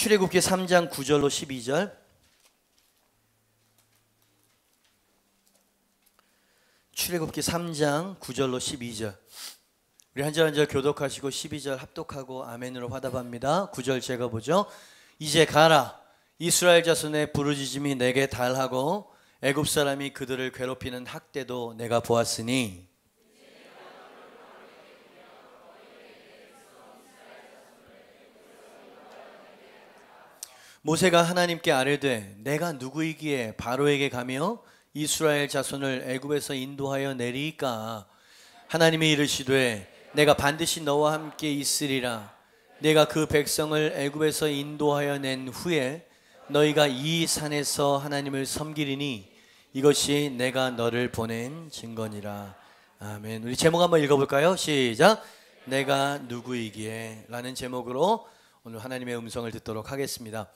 출애굽기 3장 9절로 12절. 출애굽기 3장 9절로 12절. 우리 한절 한절 교독하시고 12절 합독하고 아멘으로 화답합니다. 9절 제가 보죠. 이제 가라. 이스라엘 자손의 부르짖음이 내게 달하고 애굽 사람이 그들을 괴롭히는 학대도 내가 보았으니 모세가 하나님께 아뢰되 내가 누구이기에 바로에게 가며 이스라엘 자손을 애굽에서 인도하여 내리까? 하나님이 이르시되 내가 반드시 너와 함께 있으리라. 내가 그 백성을 애굽에서 인도하여 낸 후에 너희가 이 산에서 하나님을 섬기리니 이것이 내가 너를 보낸 증거니라. 아멘. 우리 제목 한번 읽어볼까요? 시작. 내가 누구이기에 라는 제목으로 오늘 하나님의 음성을 듣도록 하겠습니다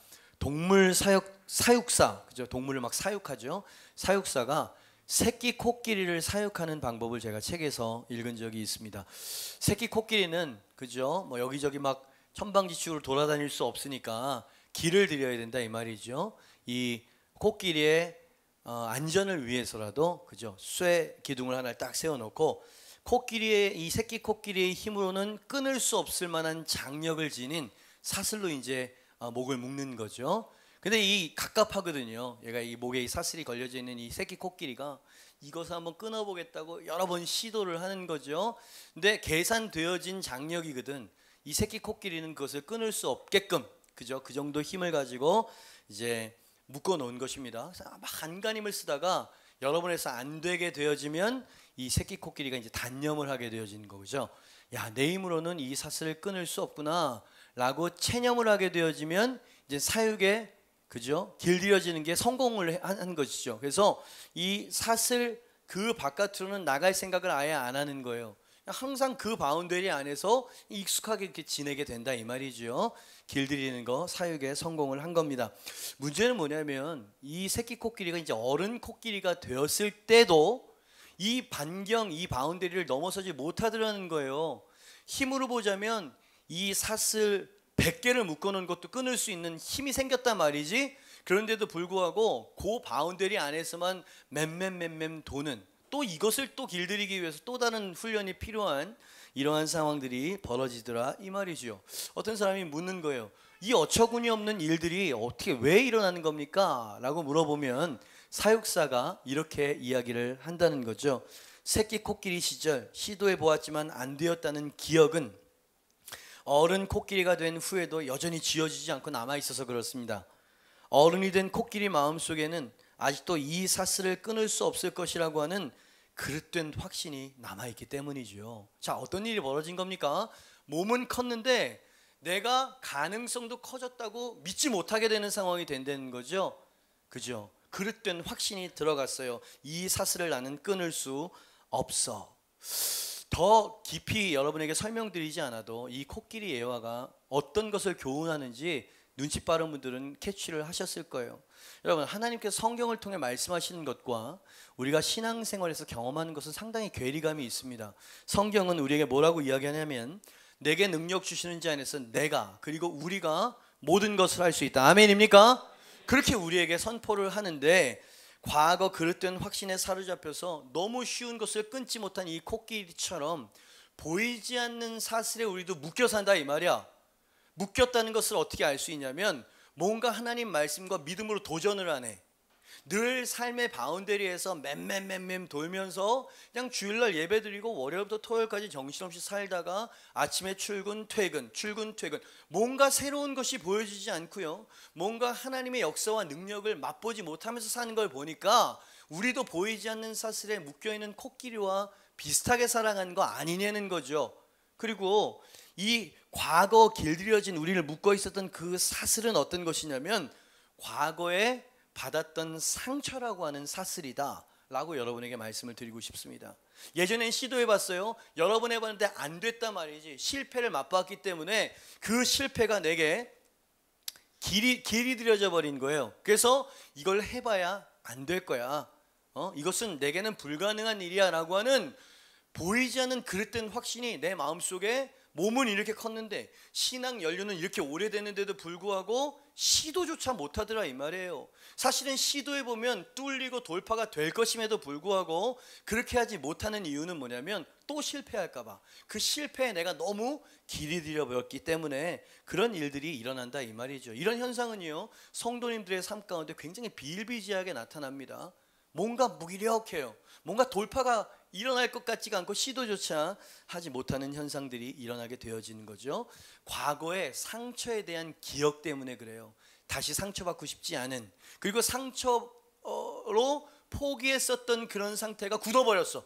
동물 사육 사육사 그죠? 동물을 막 사육하죠. 사육사가 새끼 코끼리를 사육하는 방법을 제가 책에서 읽은 적이 있습니다. 새끼 코끼리는 그죠? 뭐 여기저기 막 천방지축으로 돌아다닐 수 없으니까 길을 들여야 된다 이 말이죠. 이 코끼리의 어, 안전을 위해서라도 그죠? 쇠 기둥을 하나 딱 세워놓고 코끼리의 이 새끼 코끼리의 힘으로는 끊을 수 없을 만한 장력을 지닌 사슬로 이제 어, 목을 묶는 거죠. 근데 이 갑갑하거든요. 얘가 이 목에 이 사슬이 걸려져 있는 이 새끼 코끼리가 이것을 한번 끊어보겠다고 여러 번 시도를 하는 거죠. 근데 계산되어진 장력이거든. 이 새끼 코끼리는 그것을 끊을 수 없게끔 그죠? 그 정도 힘을 가지고 이제 묶어 놓은 것입니다. 막 안간힘을 쓰다가 여러 번 해서 안 되게 되어지면 이 새끼 코끼리가 이제 단념을 하게 되어지는 거죠. 야, 내 힘으로는 이 사슬을 끊을 수 없구나. 라고 체념을 하게 되어지면 이제 사육에 그죠? 길들여지는 게 성공을 한 것이죠. 그래서 이 사슬 그 바깥으로는 나갈 생각을 아예 안 하는 거예요. 항상 그 boundary 안에서 익숙하게 이렇게 지내게 된다 이 말이죠. 길들이는 거 사육에 성공을 한 겁니다. 문제는 뭐냐면 이 새끼 코끼리가 이제 어른 코끼리가 되었을 때도 이 반경 이 boundary를 넘어서지 못하더라는 거예요. 힘으로 보자면 이 사슬 100개를 묶어놓은 것도 끊을 수 있는 힘이 생겼단 말이지. 그런데도 불구하고 그 boundary 안에서만 맴맴맴맴 도는 또 이것을 또 길들이기 위해서 또 다른 훈련이 필요한 이러한 상황들이 벌어지더라 이 말이죠. 어떤 사람이 묻는 거예요. 이 어처구니 없는 일들이 어떻게 왜 일어나는 겁니까? 라고 물어보면 사육사가 이렇게 이야기를 한다는 거죠. 새끼 코끼리 시절 시도해 보았지만 안 되었다는 기억은 어른 코끼리가 된 후에도 여전히 지어지지 않고 남아 있어서 그렇습니다. 어른이 된 코끼리 마음 속에는 아직도 이 사슬을 끊을 수 없을 것이라고 하는 그릇된 확신이 남아 있기 때문이죠. 자, 어떤 일이 벌어진 겁니까? 몸은 컸는데 내가 가능성도 커졌다고 믿지 못하게 되는 상황이 된다는 거죠. 그죠? 그릇된 확신이 들어갔어요. 이 사슬을 나는 끊을 수 없어. 더 깊이 여러분에게 설명드리지 않아도 이 코끼리 예화가 어떤 것을 교훈하는지 눈치 빠른 분들은 캐치를 하셨을 거예요. 여러분 하나님께서 성경을 통해 말씀하시는 것과 우리가 신앙생활에서 경험하는 것은 상당히 괴리감이 있습니다. 성경은 우리에게 뭐라고 이야기하냐면 내게 능력 주시는 자 안에서 내가 그리고 우리가 모든 것을 할 수 있다. 아멘입니까? 그렇게 우리에게 선포를 하는데 과거 그릇된 확신에 사로잡혀서 너무 쉬운 것을 끊지 못한 이 코끼리처럼 보이지 않는 사슬에 우리도 묶여 산다 이 말이야. 묶였다는 것을 어떻게 알 수 있냐면 뭔가 하나님 말씀과 믿음으로 도전을 하네. 늘 삶의 바운더리에서 맴맴맴맴 돌면서 그냥 주일날 예배드리고 월요일부터 토요일까지 정신없이 살다가 아침에 출근 퇴근 출근 퇴근. 뭔가 새로운 것이 보여지지 않고요. 뭔가 하나님의 역사와 능력을 맛보지 못하면서 사는 걸 보니까 우리도 보이지 않는 사슬에 묶여 있는 코끼리와 비슷하게 살아가는 거 아니냐는 거죠. 그리고 이 과거 길들여진 우리를 묶어 있었던 그 사슬은 어떤 것이냐면 과거에 받았던 상처라고 하는 사슬이다. 라고 여러분에게 말씀을 드리고 싶습니다. 예전엔 시도해 봤어요. 여러 번 해봤는데 안 됐단 말이지. 실패를 맛봤기 때문에 그 실패가 내게 길이, 길이 들여져 버린 거예요. 그래서 이걸 해봐야 안 될 거야. 어? 이것은 내게는 불가능한 일이야. 라고 하는 보이지 않는 그릇된 확신이 내 마음속에 몸은 이렇게 컸는데 신앙 연륜은 이렇게 오래됐는데도 불구하고 시도조차 못하더라 이 말이에요. 사실은 시도해 보면 뚫리고 돌파가 될 것임에도 불구하고 그렇게 하지 못하는 이유는 뭐냐면 또 실패할까봐 그 실패에 내가 너무 길이 들여버렸기 때문에 그런 일들이 일어난다 이 말이죠. 이런 현상은요 성도님들의 삶 가운데 굉장히 비일비재하게 나타납니다. 뭔가 무기력해요. 뭔가 돌파가 일어날 것 같지가 않고 시도조차 하지 못하는 현상들이 일어나게 되어지는 거죠. 과거의 상처에 대한 기억 때문에 그래요. 다시 상처받고 싶지 않은 그리고 상처로 포기했었던 그런 상태가 굳어버렸어.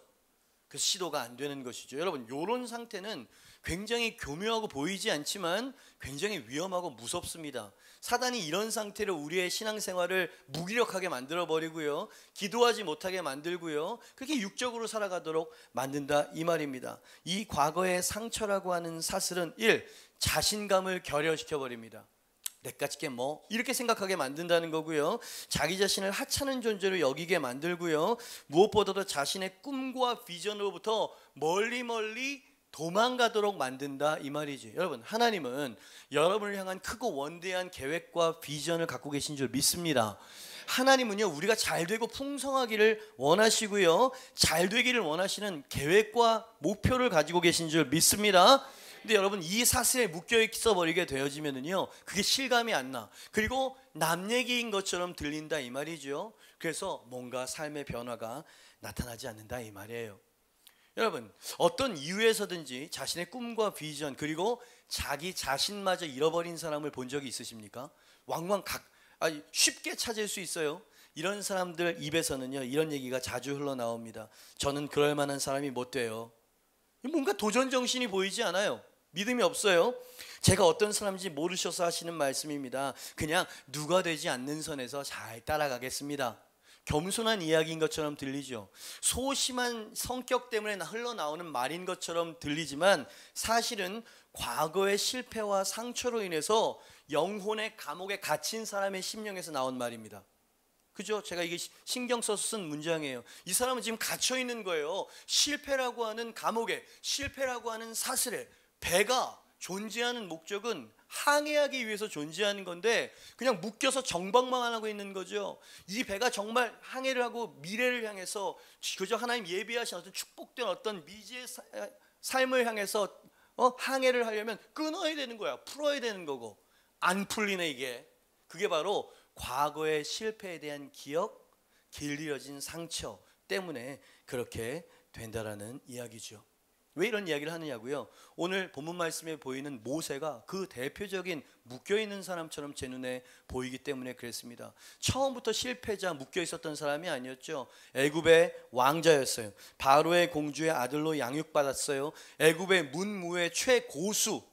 그 시도가 안 되는 것이죠. 여러분, 이런 상태는 굉장히 교묘하고 보이지 않지만 굉장히 위험하고 무섭습니다. 사단이 이런 상태로 우리의 신앙생활을 무기력하게 만들어 버리고요. 기도하지 못하게 만들고요. 그렇게 육적으로 살아가도록 만든다 이 말입니다. 이 과거의 상처라고 하는 사슬은 1. 자신감을 결여시켜 버립니다. 내까지게 뭐 이렇게 생각하게 만든다는 거고요. 자기 자신을 하찮은 존재로 여기게 만들고요. 무엇보다도 자신의 꿈과 비전으로부터 멀리 멀리 도망가도록 만든다 이 말이지. 여러분, 하나님은 여러분을 향한 크고 원대한 계획과 비전을 갖고 계신 줄 믿습니다. 하나님은요, 우리가 잘 되고 풍성하기를 원하시고요. 잘 되기를 원하시는 계획과 목표를 가지고 계신 줄 믿습니다. 근데 여러분 이 사슬에 묶여 있어 버리게 되어지면은요 그게 실감이 안 나. 그리고 남 얘기인 것처럼 들린다 이 말이죠. 그래서 뭔가 삶의 변화가 나타나지 않는다 이 말이에요. 여러분 어떤 이유에서든지 자신의 꿈과 비전 그리고 자기 자신마저 잃어버린 사람을 본 적이 있으십니까? 왕왕 각 아니, 쉽게 찾을 수 있어요. 이런 사람들 입에서는요 이런 얘기가 자주 흘러나옵니다. 저는 그럴 만한 사람이 못 돼요. 뭔가 도전 정신이 보이지 않아요. 믿음이 없어요. 제가 어떤 사람인지 모르셔서 하시는 말씀입니다. 그냥 누가 되지 않는 선에서 잘 따라가겠습니다. 겸손한 이야기인 것처럼 들리죠. 소심한 성격 때문에 흘러나오는 말인 것처럼 들리지만 사실은 과거의 실패와 상처로 인해서 영혼의 감옥에 갇힌 사람의 심령에서 나온 말입니다. 그죠? 제가 이게 신경 써서 쓴 문장이에요. 이 사람은 지금 갇혀 있는 거예요. 실패라고 하는 감옥에, 실패라고 하는 사슬에, 배가 존재하는 목적은 항해하기 위해서 존재하는 건데 그냥 묶여서 정박만 하고 있는 거죠. 이 배가 정말 항해를 하고 미래를 향해서 그저 하나님 예비하신 어떤 축복된 어떤 미지의 삶을 향해서 어? 항해를 하려면 끊어야 되는 거야. 풀어야 되는 거고 안 풀리네 이게. 그게 바로 과거의 실패에 대한 기억, 길들여진 상처 때문에 그렇게 된다라는 이야기죠. 왜 이런 이야기를 하느냐고요? 오늘 본문 말씀에 보이는 모세가 그 대표적인 묶여 있는 사람처럼 제 눈에 보이기 때문에 그랬습니다. 처음부터 실패자 묶여 있었던 사람이 아니었죠. 애굽의 왕자였어요. 바로의 공주의 아들로 양육받았어요. 애굽의 문무의 최고수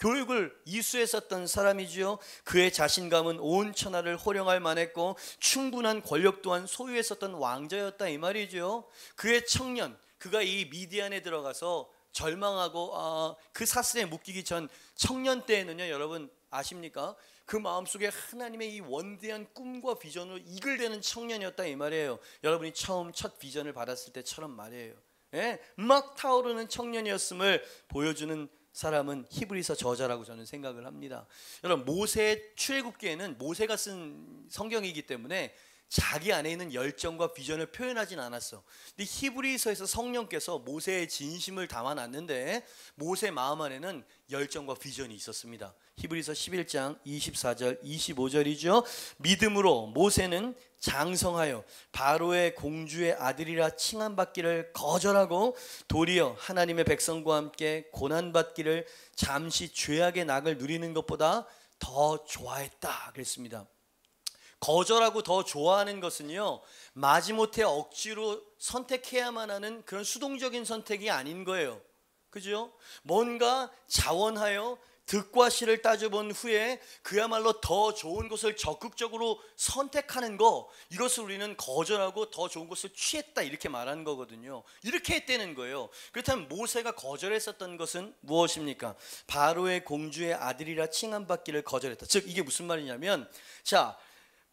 교육을 이수했었던 사람이지요. 그의 자신감은 온 천하를 호령할 만했고 충분한 권력 또한 소유했었던 왕자였다 이 말이죠. 그의 청년 그가 이 미디안에 들어가서 절망하고 아, 그 사슬에 묶이기 전 청년 때에는요 여러분 아십니까? 그 마음속에 하나님의 이 원대한 꿈과 비전으로 이글되는 청년이었다 이 말이에요. 여러분이 처음 첫 비전을 받았을 때처럼 말이에요. 예? 막 타오르는 청년이었음을 보여주는 사람은 히브리서 저자라고 저는 생각을 합니다. 여러분 모세의 출애굽기에는 모세가 쓴 성경이기 때문에 자기 안에 있는 열정과 비전을 표현하진 않았어. 근데 히브리서에서 성령께서 모세의 진심을 담아놨는데 모세 마음 안에는 열정과 비전이 있었습니다. 히브리서 11장 24절 25절이죠. 믿음으로 모세는 장성하여 바로의 공주의 아들이라 칭함받기를 거절하고 도리어 하나님의 백성과 함께 고난받기를 잠시 죄악의 낙을 누리는 것보다 더 좋아했다 그랬습니다. 거절하고 더 좋아하는 것은요, 마지못해 억지로 선택해야만 하는 그런 수동적인 선택이 아닌 거예요. 그죠? 뭔가 자원하여 득과 실을 따져본 후에 그야말로 더 좋은 것을 적극적으로 선택하는 거 이것을 우리는 거절하고 더 좋은 것을 취했다 이렇게 말하는 거거든요. 이렇게 했다는 거예요. 그렇다면 모세가 거절했었던 것은 무엇입니까? 바로의 공주의 아들이라 칭함받기를 거절했다. 즉 이게 무슨 말이냐면 자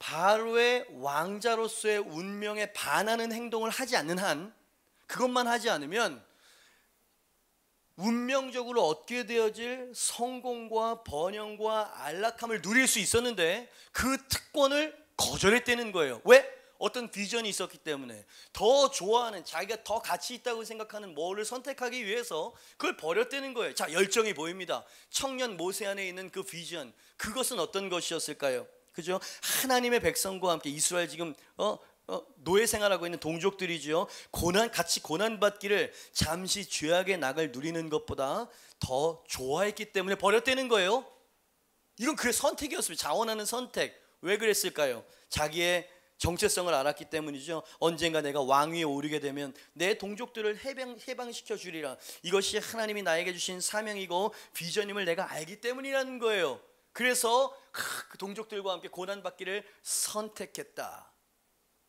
바로의 왕자로서의 운명에 반하는 행동을 하지 않는 한 그것만 하지 않으면 운명적으로 얻게 되어질 성공과 번영과 안락함을 누릴 수 있었는데 그 특권을 거절했다는 거예요. 왜? 어떤 비전이 있었기 때문에 더 좋아하는 자기가 더 가치 있다고 생각하는 뭐를 선택하기 위해서 그걸 버렸다는 거예요. 자, 열정이 보입니다. 청년 모세 안에 있는 그 비전 그것은 어떤 것이었을까요? 그죠? 하나님의 백성과 함께 이스라엘 지금 어, 어, 노예 생활하고 있는 동족들이죠. 고난 같이 고난 받기를 잠시 죄악의 낙을 누리는 것보다 더 좋아했기 때문에 버렸다는 거예요. 이건 그의 선택이었습니다. 자원하는 선택. 왜 그랬을까요? 자기의 정체성을 알았기 때문이죠. 언젠가 내가 왕위에 오르게 되면 내 동족들을 해방, 해방시켜 주리라. 이것이 하나님이 나에게 주신 사명이고 비전임을 내가 알기 때문이라는 거예요. 그래서 그 동족들과 함께 고난 받기를 선택했다.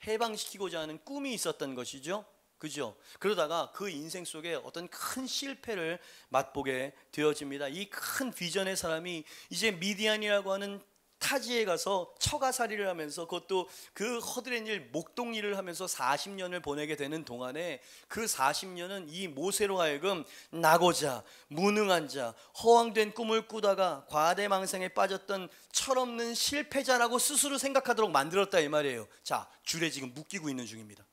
해방시키고자 하는 꿈이 있었던 것이죠. 그죠? 그러다가 그 인생 속에 어떤 큰 실패를 맛보게 되어집니다. 이 큰 비전의 사람이 이제 미디안이라고 하는 타지에 가서 처가살이를 하면서 그것도 그 허드렛 일 목동 일을 하면서 40년을 보내게 되는 동안에 그 40년은 이 모세로 하여금 나고자 무능한 자 허황된 꿈을 꾸다가 과대망상에 빠졌던 철없는 실패자라고 스스로 생각하도록 만들었다 이 말이에요. 자 줄에 지금 묶이고 있는 중입니다.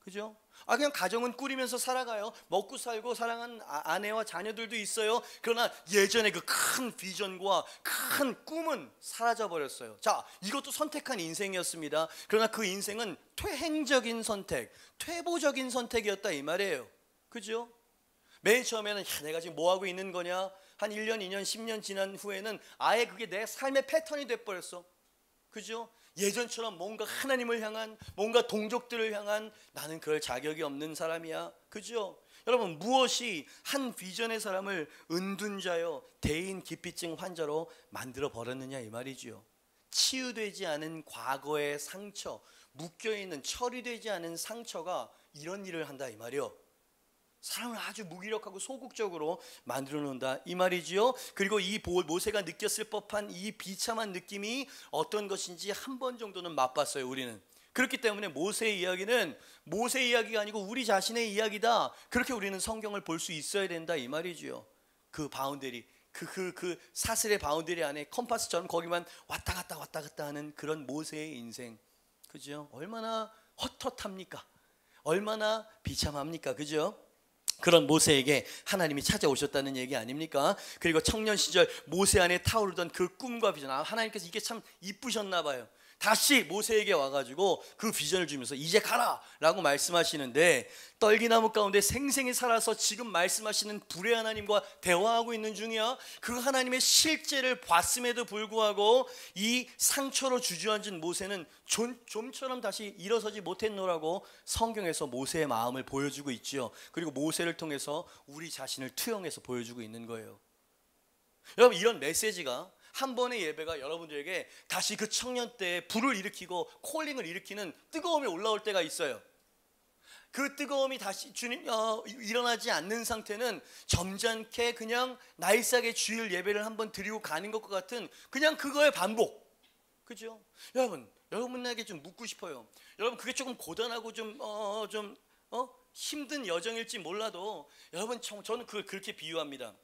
그죠? 아 그냥 가정은 꾸리면서 살아가요. 먹고 살고 사랑하는 아, 아내와 자녀들도 있어요. 그러나 예전에 그 큰 비전과 큰 꿈은 사라져 버렸어요. 자, 이것도 선택한 인생이었습니다. 그러나 그 인생은 퇴행적인 선택, 퇴보적인 선택이었다 이 말이에요. 그죠? 맨 처음에는 야, 내가 지금 뭐 하고 있는 거냐? 한 1년, 2년, 10년 지난 후에는 아예 그게 내 삶의 패턴이 돼 버렸어. 그죠? 예전처럼 뭔가 하나님을 향한 뭔가 동족들을 향한 나는 그럴 자격이 없는 사람이야. 그죠? 여러분 무엇이 한 비전의 사람을 은둔자요 대인 기피증 환자로 만들어 버렸느냐 이 말이지요. 치유되지 않은 과거의 상처, 묶여 있는 처리되지 않은 상처가 이런 일을 한다 이 말이요. 사람을 아주 무기력하고 소극적으로 만들어 놓는다 이 말이지요. 그리고 이 모세가 느꼈을 법한 이 비참한 느낌이 어떤 것인지 한 번 정도는 맛봤어요. 우리는 그렇기 때문에 모세의 이야기는 모세 이야기가 아니고 우리 자신의 이야기다. 그렇게 우리는 성경을 볼 수 있어야 된다 이 말이지요. 그 boundary 그, 그, 그 사슬의 boundary 안에 컴파스처럼 거기만 왔다 갔다 왔다 갔다 하는 그런 모세의 인생. 그죠? 얼마나 헛헛합니까? 얼마나 비참합니까? 그죠? 그런 모세에게 하나님이 찾아오셨다는 얘기 아닙니까? 그리고 청년 시절 모세 안에 타오르던 그 꿈과 비전, 아, 하나님께서 이게 참 이쁘셨나 봐요. 다시 모세에게 와가지고 그 비전을 주면서 이제 가라 라고 말씀하시는데 떨기나무 가운데 생생히 살아서 지금 말씀하시는 불의 하나님과 대화하고 있는 중이야. 그 하나님의 실제를 봤음에도 불구하고 이 상처로 주저앉은 모세는 좀, 좀처럼 다시 일어서지 못했노라고 성경에서 모세의 마음을 보여주고 있죠. 그리고 모세를 통해서 우리 자신을 투영해서 보여주고 있는 거예요. 여러분 이런 메시지가 한 번의 예배가 여러분들에게 다시 그 청년 때에 불을 일으키고 콜링을 일으키는 뜨거움이 올라올 때가 있어요. 그 뜨거움이 다시 주님 어, 일어나지 않는 상태는 점잖게 그냥 나이스하게 주일 예배를 한번 드리고 가는 것과 같은 그냥 그거의 반복. 그죠? 여러분, 여러분에게 좀 묻고 싶어요. 여러분 그게 조금 고단하고 좀 어, 좀 어? 힘든 여정일지 몰라도 여러분 저는 그걸 그렇게 비유합니다.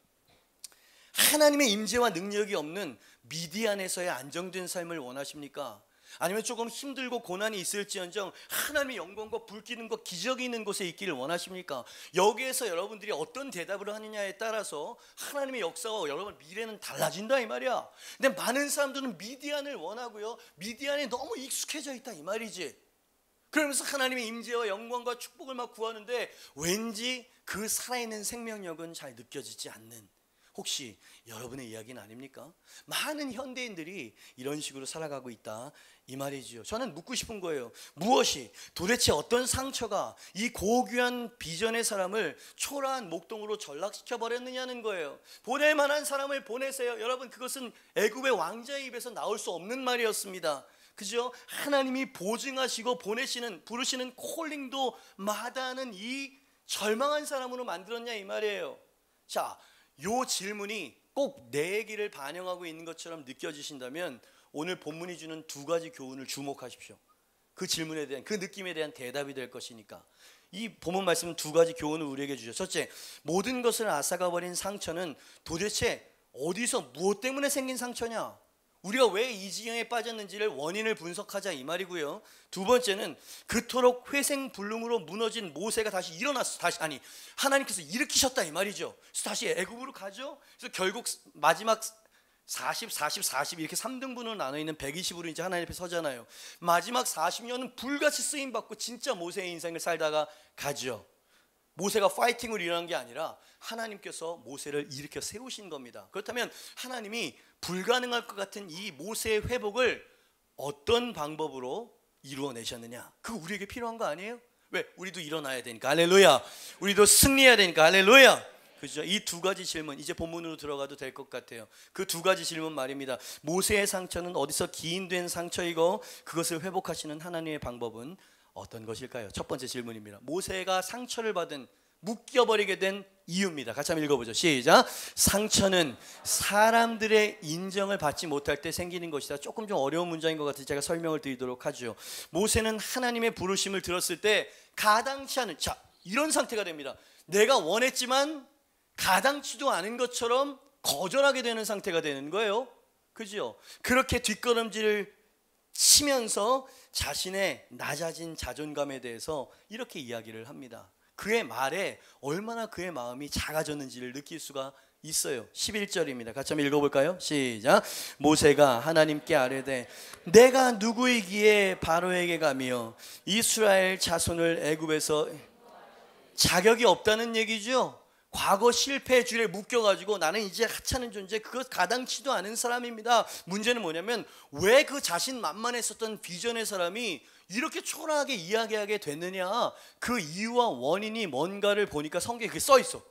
하나님의 임재와 능력이 없는 미디안에서의 안정된 삶을 원하십니까? 아니면 조금 힘들고 고난이 있을지언정 하나님의 영광과 불기는 것 기적이 있는 곳에 있기를 원하십니까? 여기에서 여러분들이 어떤 대답을 하느냐에 따라서 하나님의 역사와 여러분 미래는 달라진다 이 말이야. 근데 많은 사람들은 미디안을 원하고요. 미디안에 너무 익숙해져 있다 이 말이지. 그러면서 하나님의 임재와 영광과 축복을 막 구하는데 왠지 그 살아있는 생명력은 잘 느껴지지 않는 혹시 여러분의 이야기는 아닙니까? 많은 현대인들이 이런 식으로 살아가고 있다 이 말이지요. 저는 묻고 싶은 거예요. 무엇이 도대체 어떤 상처가 이 고귀한 비전의 사람을 초라한 목동으로 전락시켜 버렸느냐는 거예요. 보낼 만한 사람을 보내세요. 여러분 그것은 애굽의 왕자의 입에서 나올 수 없는 말이었습니다. 그죠? 하나님이 보증하시고 보내시는 부르시는 콜링도 마다하는 이 절망한 사람으로 만들었냐 이 말이에요. 자, 요 질문이 꼭 내 얘기를 반영하고 있는 것처럼 느껴지신다면 오늘 본문이 주는 두 가지 교훈을 주목하십시오. 그 질문에 대한 그 느낌에 대한 대답이 될 것이니까 이 본문 말씀은 두 가지 교훈을 우리에게 주죠. 첫째, 모든 것을 앗아가 버린 상처는 도대체 어디서 무엇 때문에 생긴 상처냐? 우리가 왜 이 지경에 빠졌는지를 원인을 분석하자 이 말이고요. 두 번째는 그토록 회생불능으로 무너진 모세가 다시 일어났어. 다시 아니 하나님께서 일으키셨다 이 말이죠. 그래서 다시 애굽으로 가죠. 그래서 결국 마지막 40, 40, 40 이렇게 3등분으로 나눠 있는 120으로 이제 하나님 앞에 서잖아요. 마지막 40년은 불같이 쓰임 받고 진짜 모세의 인생을 살다가 가죠. 모세가 파이팅을 일어난 게 아니라 하나님께서 모세를 일으켜 세우신 겁니다. 그렇다면 하나님이 불가능할 것 같은 이 모세의 회복을 어떤 방법으로 이루어내셨느냐? 그거 우리에게 필요한 거 아니에요? 왜? 우리도 일어나야 되니까 할렐루야. 우리도 승리해야 되니까 할렐루야. 그죠? 이 두 가지 질문 이제 본문으로 들어가도 될 것 같아요. 그 두 가지 질문 말입니다. 모세의 상처는 어디서 기인된 상처이고 그것을 회복하시는 하나님의 방법은 어떤 것일까요? 첫 번째 질문입니다. 모세가 상처를 받은 묶여버리게 된 이유입니다. 같이 한번 읽어보죠. 시작. 상처는 사람들의 인정을 받지 못할 때 생기는 것이다. 조금 좀 어려운 문장인 것 같아서 제가 설명을 드리도록 하죠. 모세는 하나님의 부르심을 들었을 때 가당치 않은 자 이런 상태가 됩니다. 내가 원했지만 가당치도 않은 것처럼 거절하게 되는 상태가 되는 거예요. 그죠? 그렇게 뒷걸음질을 치면서 자신의 낮아진 자존감에 대해서 이렇게 이야기를 합니다. 그의 말에 얼마나 그의 마음이 작아졌는지를 느낄 수가 있어요. 11절입니다. 같이 한번 읽어볼까요? 시작. 모세가 하나님께 아뢰되 내가 누구이기에 바로에게 가며 이스라엘 자손을 애굽에서 자격이 없다는 얘기죠. 과거 실패 줄에 묶여가지고 나는 이제 하찮은 존재 그것 가당치도 않은 사람입니다. 문제는 뭐냐면 왜 그 자신 만만했었던 비전의 사람이 이렇게 초라하게 이야기하게 됐느냐 그 이유와 원인이 뭔가를 보니까 성경에 그게 써 있어.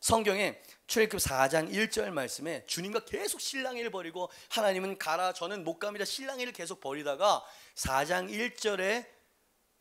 성경에 출애굽 4장 1절 말씀에 주님과 계속 실랑이를 벌이고 하나님은 가라 저는 못 갑니다 실랑이를 계속 벌이다가 4장 1절에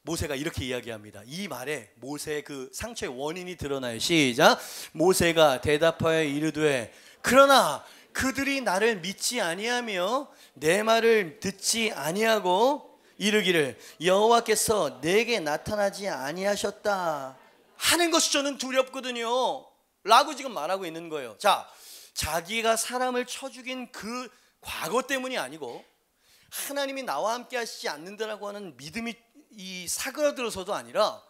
모세가 이렇게 이야기합니다. 이 말에 모세의 그 상처의 원인이 드러나요. 시작. 모세가 대답하여 이르되 그러나 그들이 나를 믿지 아니하며 내 말을 듣지 아니하고 이르기를 여호와께서 내게 나타나지 아니하셨다 하는 것이 저는 두렵거든요. 라고 지금 말하고 있는 거예요. 자, 자기가 사람을 쳐 죽인 그 과거 때문이 아니고 하나님이 나와 함께 하시지 않는다라고 하는 믿음이 이 사그라들어서도 아니라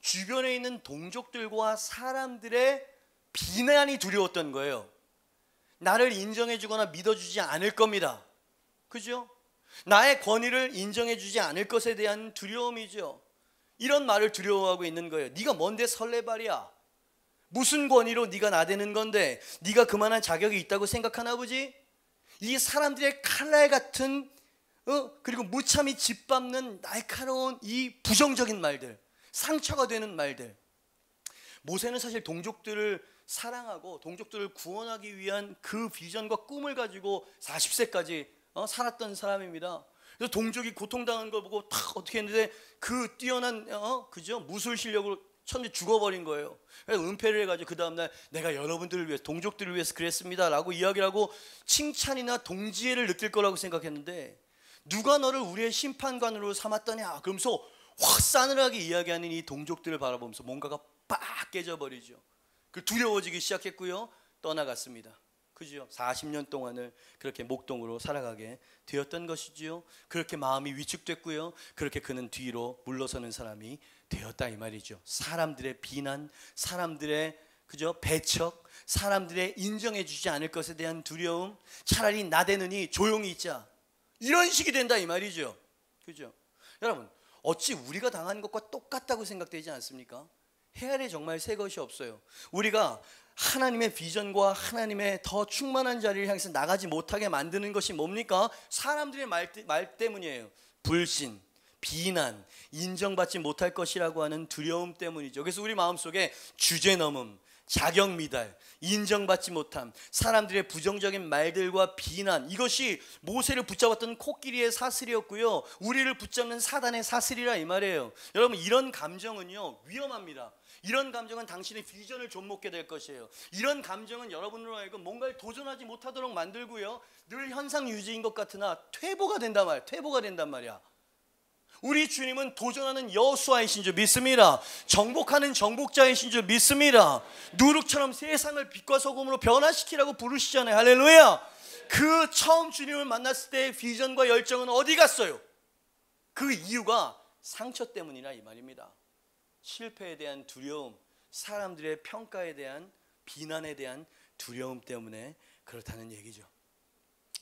주변에 있는 동족들과 사람들의 비난이 두려웠던 거예요. 나를 인정해 주거나 믿어 주지 않을 겁니다. 그죠? 나의 권위를 인정해 주지 않을 것에 대한 두려움이죠. 이런 말을 두려워하고 있는 거예요. 네가 뭔데 설레발이야? 무슨 권위로 네가 나대는 건데 네가 그만한 자격이 있다고 생각하나 보지? 이 사람들의 칼날 같은 어? 그리고 무참히 짓밟는 날카로운 이 부정적인 말들, 상처가 되는 말들. 모세는 사실 동족들을 사랑하고 동족들을 구원하기 위한 그 비전과 꿈을 가지고 40세까지 어? 살았던 사람입니다. 그래서 동족이 고통당한 걸 보고 탁 어떻게 했는데 그 뛰어난 어? 그죠 무술 실력으로 천재 죽어버린 거예요. 그래서 은폐를 해가지고 그 다음날 내가 여러분들을 위해 동족들을 위해서 그랬습니다라고 이야기를 하고 칭찬이나 동지애를 느낄 거라고 생각했는데 누가 너를 우리의 심판관으로 삼았더냐? 그러면서 확 싸늘하게 이야기하는 이 동족들을 바라보면서 뭔가가 빡 깨져버리죠. 그 두려워지기 시작했고요. 떠나갔습니다. 그죠? 40년 동안을 그렇게 목동으로 살아가게 되었던 것이지요. 그렇게 마음이 위축됐고요. 그렇게 그는 뒤로 물러서는 사람이 되었다 이 말이죠. 사람들의 비난, 사람들의 그죠? 배척, 사람들의 인정해 주지 않을 것에 대한 두려움, 차라리 나대느니 조용히 있자. 이런 식이 된다 이 말이죠. 그죠? 여러분, 어찌 우리가 당한 것과 똑같다고 생각되지 않습니까? 헤아리 정말 새 것이 없어요. 우리가 하나님의 비전과 하나님의 더 충만한 자리를 향해서 나가지 못하게 만드는 것이 뭡니까? 사람들의 말, 말 때문이에요. 불신, 비난, 인정받지 못할 것이라고 하는 두려움 때문이죠. 그래서 우리 마음속에 주제 넘음, 자격 미달, 인정받지 못함, 사람들의 부정적인 말들과 비난 이것이 모세를 붙잡았던 코끼리의 사슬이었고요. 우리를 붙잡는 사단의 사슬이라 이 말이에요. 여러분 이런 감정은요 위험합니다. 이런 감정은 당신의 비전을 좀먹게 될 것이에요. 이런 감정은 여러분으로 하여금 뭔가를 도전하지 못하도록 만들고요. 늘 현상 유지인 것 같으나 퇴보가 된단 말이야. 퇴보가 된단 말이야. 우리 주님은 도전하는 여수아이신 줄 믿습니다. 정복하는 정복자이신 줄 믿습니다. 누룩처럼 세상을 빛과 소금으로 변화시키라고 부르시잖아요. 할렐루야. 그 처음 주님을 만났을 때의 비전과 열정은 어디 갔어요? 그 이유가 상처 때문이라 이 말입니다. 실패에 대한 두려움, 사람들의 평가에 대한 비난에 대한 두려움 때문에 그렇다는 얘기죠.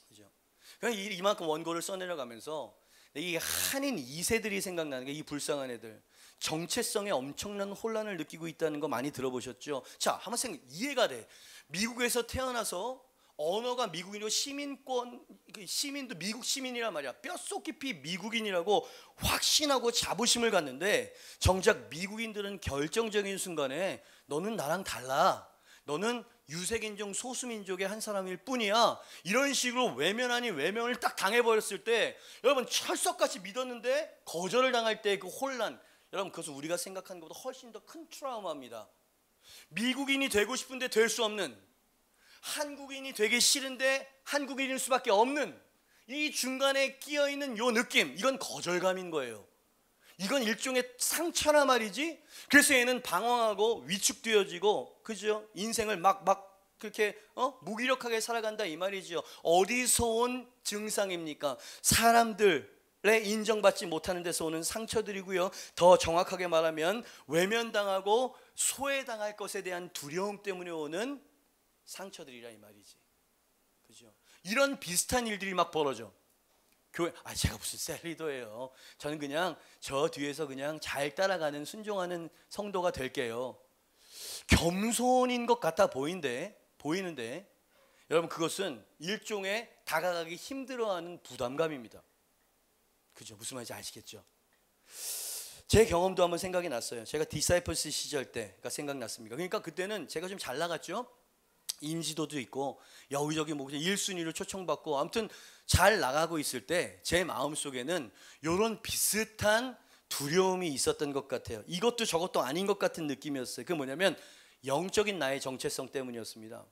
그죠? 그러니까 이만큼 원고를 써내려가면서 이 한인 2세들이 생각나는 게 이 불쌍한 애들 정체성에 엄청난 혼란을 느끼고 있다는 거 많이 들어보셨죠? 자, 한번 생각 이해가 돼. 미국에서 태어나서 언어가 미국인이고 시민권 그 시민도 미국 시민이란 말이야. 뼛속 깊이 미국인이라고 확신하고 자부심을 갖는데 정작 미국인들은 결정적인 순간에 너는 나랑 달라. 너는 유색인종 소수민족의 한 사람일 뿐이야. 이런 식으로 외면 아닌 외면을 딱 당해버렸을 때 여러분 철석같이 믿었는데 거절을 당할 때 그 혼란 여러분 그것은 우리가 생각하는 것보다 훨씬 더 큰 트라우마입니다. 미국인이 되고 싶은데 될 수 없는 한국인이 되기 싫은데 한국인일 수밖에 없는 이 중간에 끼어 있는 요 느낌 이건 거절감인 거예요. 이건 일종의 상처나 말이지. 그래서 얘는 방황하고 위축되어지고 그죠? 인생을 막막 그렇게 어? 무기력하게 살아간다 이 말이죠. 어디서 온 증상입니까? 사람들의 인정받지 못하는 데서 오는 상처들이고요. 더 정확하게 말하면 외면당하고 소외당할 것에 대한 두려움 때문에 오는 상처들이라 이 말이지. 그죠? 이런 비슷한 일들이 막 벌어져. 교회 아 제가 무슨 셀리더예요. 저는 그냥 저 뒤에서 그냥 잘 따라가는 순종하는 성도가 될게요. 겸손인 것 같아 보이는데 보이는데 여러분 그것은 일종의 다가가기 힘들어하는 부담감입니다. 그죠? 무슨 말인지 아시겠죠? 제 경험도 한번 생각이 났어요. 제가 디사이플스 시절 때가 생각났습니다. 그러니까 그때는 제가 좀 잘 나갔죠. 인지도도 있고 여기저기 뭐 1순위로 초청받고 아무튼 잘 나가고 있을 때 제 마음속에는 이런 비슷한 두려움이 있었던 것 같아요. 이것도 저것도 아닌 것 같은 느낌이었어요. 그 뭐냐면 영적인 나의 정체성 때문이었습니다.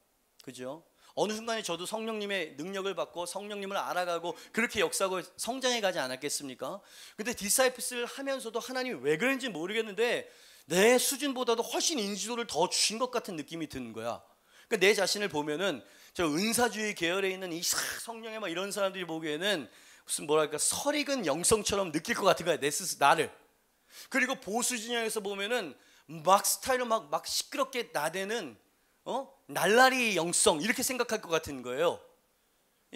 그죠? 어느 순간에 저도 성령님의 능력을 받고 성령님을 알아가고 그렇게 역사하고 성장해 가지 않았겠습니까? 근데 디사이프스를 하면서도 하나님이 왜 그런지 모르겠는데 내 수준보다도 훨씬 인지도를 더 주신 것 같은 느낌이 드는 거야. 그러니까 내 자신을 보면은 저 은사주의 계열에 있는 이 성령의 막 이런 사람들이 보기에는 무슨 뭐랄까 설익은 영성처럼 느낄 것 같은 거야 내 스스 나를. 그리고 보수 진영에서 보면은 막 스타일로 막 막 시끄럽게 나대는 어 날라리 영성 이렇게 생각할 것 같은 거예요.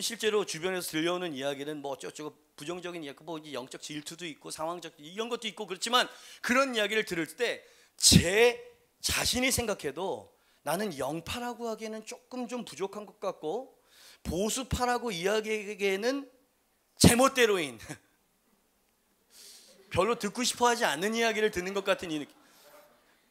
실제로 주변에서 들려오는 이야기는 뭐 어쩌고저쩌고 부정적인 이야기, 뭐 영적 질투도 있고 상황적 이런 것도 있고 그렇지만 그런 이야기를 들을 때 제 자신이 생각해도 나는 영파라고 하기에는 조금 좀 부족한 것 같고 보수파라고 이야기하기에는 제멋대로인 별로 듣고 싶어 하지 않는 이야기를 듣는 것 같은 이 느낌.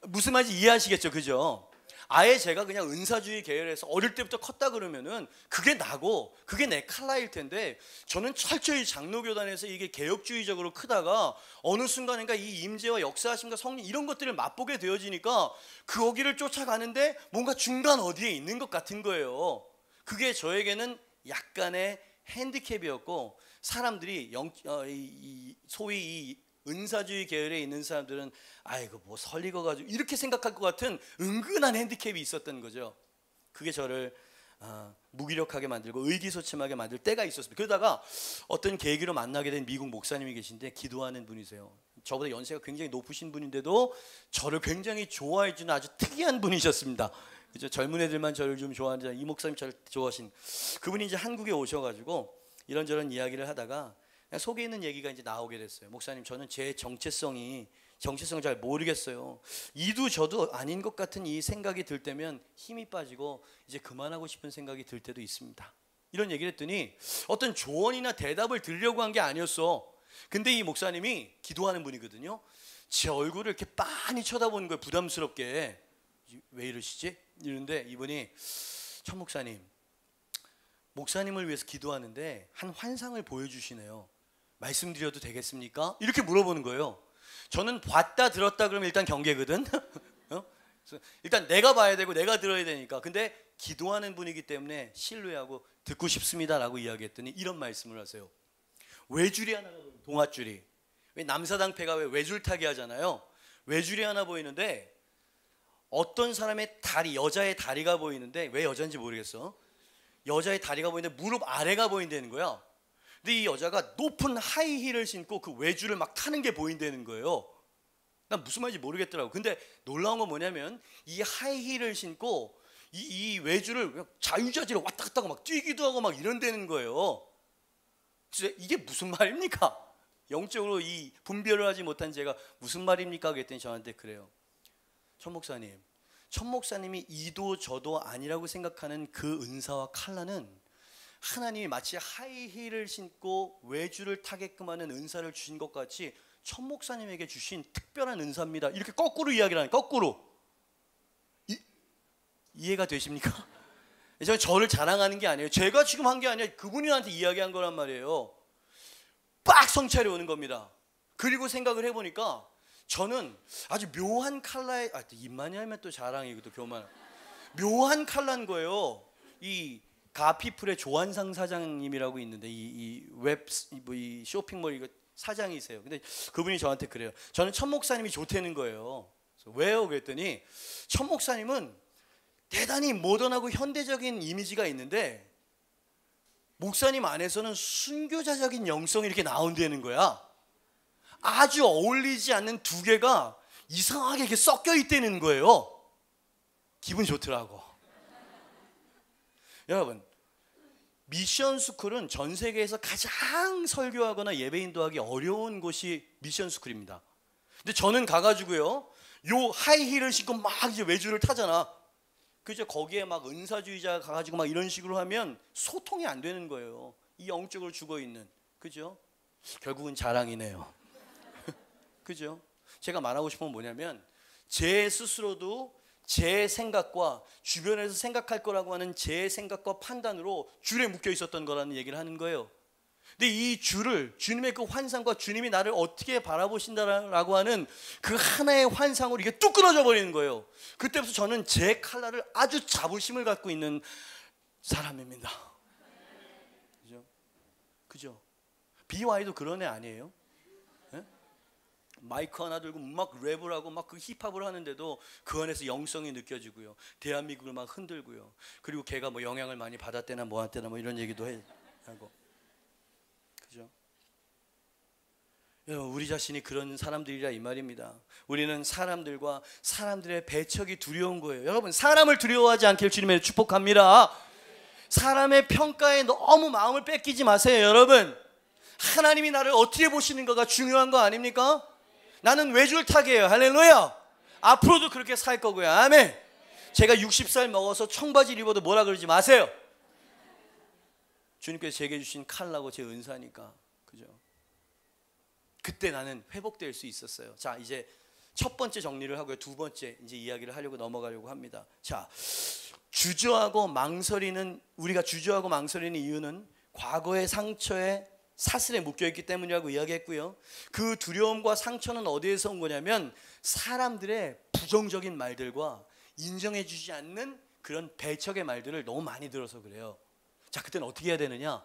무슨 말인지 이해하시겠죠? 그죠? 아예 제가 그냥 은사주의 계열에서 어릴 때부터 컸다 그러면은 그게 나고 그게 내 칼라일 텐데 저는 철저히 장로교단에서 이게 개혁주의적으로 크다가 어느 순간인가 이 임재와 역사하심과 성령 이런 것들을 맛보게 되어지니까 그 거기를 쫓아가는데 뭔가 중간 어디에 있는 것 같은 거예요. 그게 저에게는 약간의 핸디캡이었고 사람들이 영, 어, 이, 이, 소위 이 은사주의 계열에 있는 사람들은 아이고 뭐 설리거 가지고 이렇게 생각할 것 같은 은근한 핸디캡이 있었던 거죠. 그게 저를 아, 무기력하게 만들고 의기소침하게 만들 때가 있었습니다. 그러다가 어떤 계기로 만나게 된 미국 목사님이 계신데 기도하는 분이세요. 저보다 연세가 굉장히 높으신 분인데도 저를 굉장히 좋아해 주는 아주 특이한 분이셨습니다. 그죠? 젊은 애들만 저를 좀 좋아하는 이 목사님 저를 좋아하신 그분이 이제 한국에 오셔가지고 이런저런 이야기를 하다가 속에 있는 얘기가 이제 나오게 됐어요. 목사님, 저는 제 정체성이 정체성을 잘 모르겠어요. 이도 저도 아닌 것 같은 이 생각이 들 때면 힘이 빠지고 이제 그만하고 싶은 생각이 들 때도 있습니다. 이런 얘기를 했더니 어떤 조언이나 대답을 들려고 한 게 아니었어. 근데 이 목사님이 기도하는 분이거든요. 제 얼굴을 이렇게 빤히 쳐다보는 거예요. 부담스럽게. 왜 이러시지? 이런데 이분이 천 목사님, 목사님을 위해서 기도하는데 한 환상을 보여주시네요. 말씀드려도 되겠습니까? 이렇게 물어보는 거예요. 저는 봤다 들었다 그러면 일단 경계거든. 어? 일단 내가 봐야 되고 내가 들어야 되니까. 근데 기도하는 분이기 때문에 신뢰하고 듣고 싶습니다라고 이야기했더니 이런 말씀을 하세요. 외줄이 하나가 동아줄이 왜 남사당패가 왜 외줄타기 하잖아요. 외줄이 하나 보이는데 어떤 사람의 다리 여자의 다리가 보이는데 왜 여자인지 모르겠어. 여자의 다리가 보이는데 무릎 아래가 보인다는 거야. 근데 이 여자가 높은 하이힐을 신고 그 외줄을 막 타는 게 보인다는 거예요. 난 무슨 말인지 모르겠더라고. 근데 놀라운 건 뭐냐면 이 하이힐을 신고 이, 이 외줄을 자유자재로 왔다 갔다 하고 막 뛰기도 하고 막 이런다는 거예요. 진짜 이게 무슨 말입니까? 영적으로 이 분별을 하지 못한 제가 무슨 말입니까? 그랬더니 저한테 그래요. 천 목사님, 천 목사님이 이도 저도 아니라고 생각하는 그 은사와 칼라는 하나님이 마치 하이힐을 신고 외주를 타게끔 하는 은사를 주신 것 같이 천 목사님에게 주신 특별한 은사입니다. 이렇게 거꾸로 이야기를 하는 거꾸로 이, 이해가 되십니까? 저는 저를 자랑하는 게 아니에요. 제가 지금 한 게 아니라 그분이 나한테 이야기한 거란 말이에요. 빡 성찰이 오는 겁니다. 그리고 생각을 해보니까 저는 아주 묘한 칼라의 아, 입만이 하면 또 자랑이고 또 교만 묘한 칼라인 거예요. 이 가피플의 조한상 사장님이라고 있는데 이웹 뭐이 쇼핑몰 이거 사장이세요. 근데 그분이 저한테 그래요. 저는 천 목사님이 좋다는 거예요. 왜요? 그랬더니 천 목사님은 대단히 모던하고 현대적인 이미지가 있는데 목사님 안에서는 순교자적인 영성이 이렇게 나온다는 거야. 아주 어울리지 않는 두 개가 이상하게 이렇게 섞여 있다는 거예요. 기분 좋더라고. 여러분, 미션 스쿨은 전 세계에서 가장 설교하거나 예배 인도하기 어려운 곳이 미션 스쿨입니다. 근데 저는 가가지고요, 요 하이힐을 신고 막 이제 외주를 타잖아. 그죠? 거기에 막 은사주의자 가가지고 막 이런 식으로 하면 소통이 안 되는 거예요. 이 영적으로 죽어 있는. 그죠? 결국은 자랑이네요. 그죠? 제가 말하고 싶은 건 뭐냐면 제 스스로도 제 생각과 주변에서 생각할 거라고 하는 제 생각과 판단으로 줄에 묶여 있었던 거라는 얘기를 하는 거예요. 근데 이 줄을 주님의 그 환상과 주님이 나를 어떻게 바라보신다라고 하는 그 하나의 환상으로 이게 뚝 끊어져 버리는 거예요. 그때부터 저는 제 칼날을 아주 자부심을 갖고 있는 사람입니다. 그죠? 그죠? BY도 그런 애 아니에요? 네? 마이크 하나 들고 막 랩을 하고 막 그 힙합을 하는데도 그 안에서 영성이 느껴지고요. 대한민국을 막 흔들고요. 그리고 걔가 뭐 영향을 많이 받았대나 뭐한테나 뭐 이런 얘기도 해 하고. 우리 자신이 그런 사람들이라 이 말입니다. 우리는 사람들과 사람들의 배척이 두려운 거예요. 여러분, 사람을 두려워하지 않길 주님의 축복합니다. 사람의 평가에 너무 마음을 뺏기지 마세요, 여러분. 하나님이 나를 어떻게 보시는가가 중요한 거 아닙니까? 나는 외줄 타게요. 할렐루야. 앞으로도 그렇게 살 거고요. 아멘. 제가 60살 먹어서 청바지 입어도 뭐라 그러지 마세요. 주님께서 제게 주신 칼라고 제 은사니까. 그죠? 그때 나는 회복될 수 있었어요. 자, 이제 첫 번째 정리를 하고요. 두 번째 이제 이야기를 하려고 넘어가려고 합니다. 자, 주저하고 망설이는 우리가 주저하고 망설이는 이유는 과거의 상처에 사슬에 묶여 있기 때문이라고 이야기했고요. 그 두려움과 상처는 어디에서 온 거냐면 사람들의 부정적인 말들과 인정해 주지 않는 그런 배척의 말들을 너무 많이 들어서 그래요. 자, 그때는 어떻게 해야 되느냐?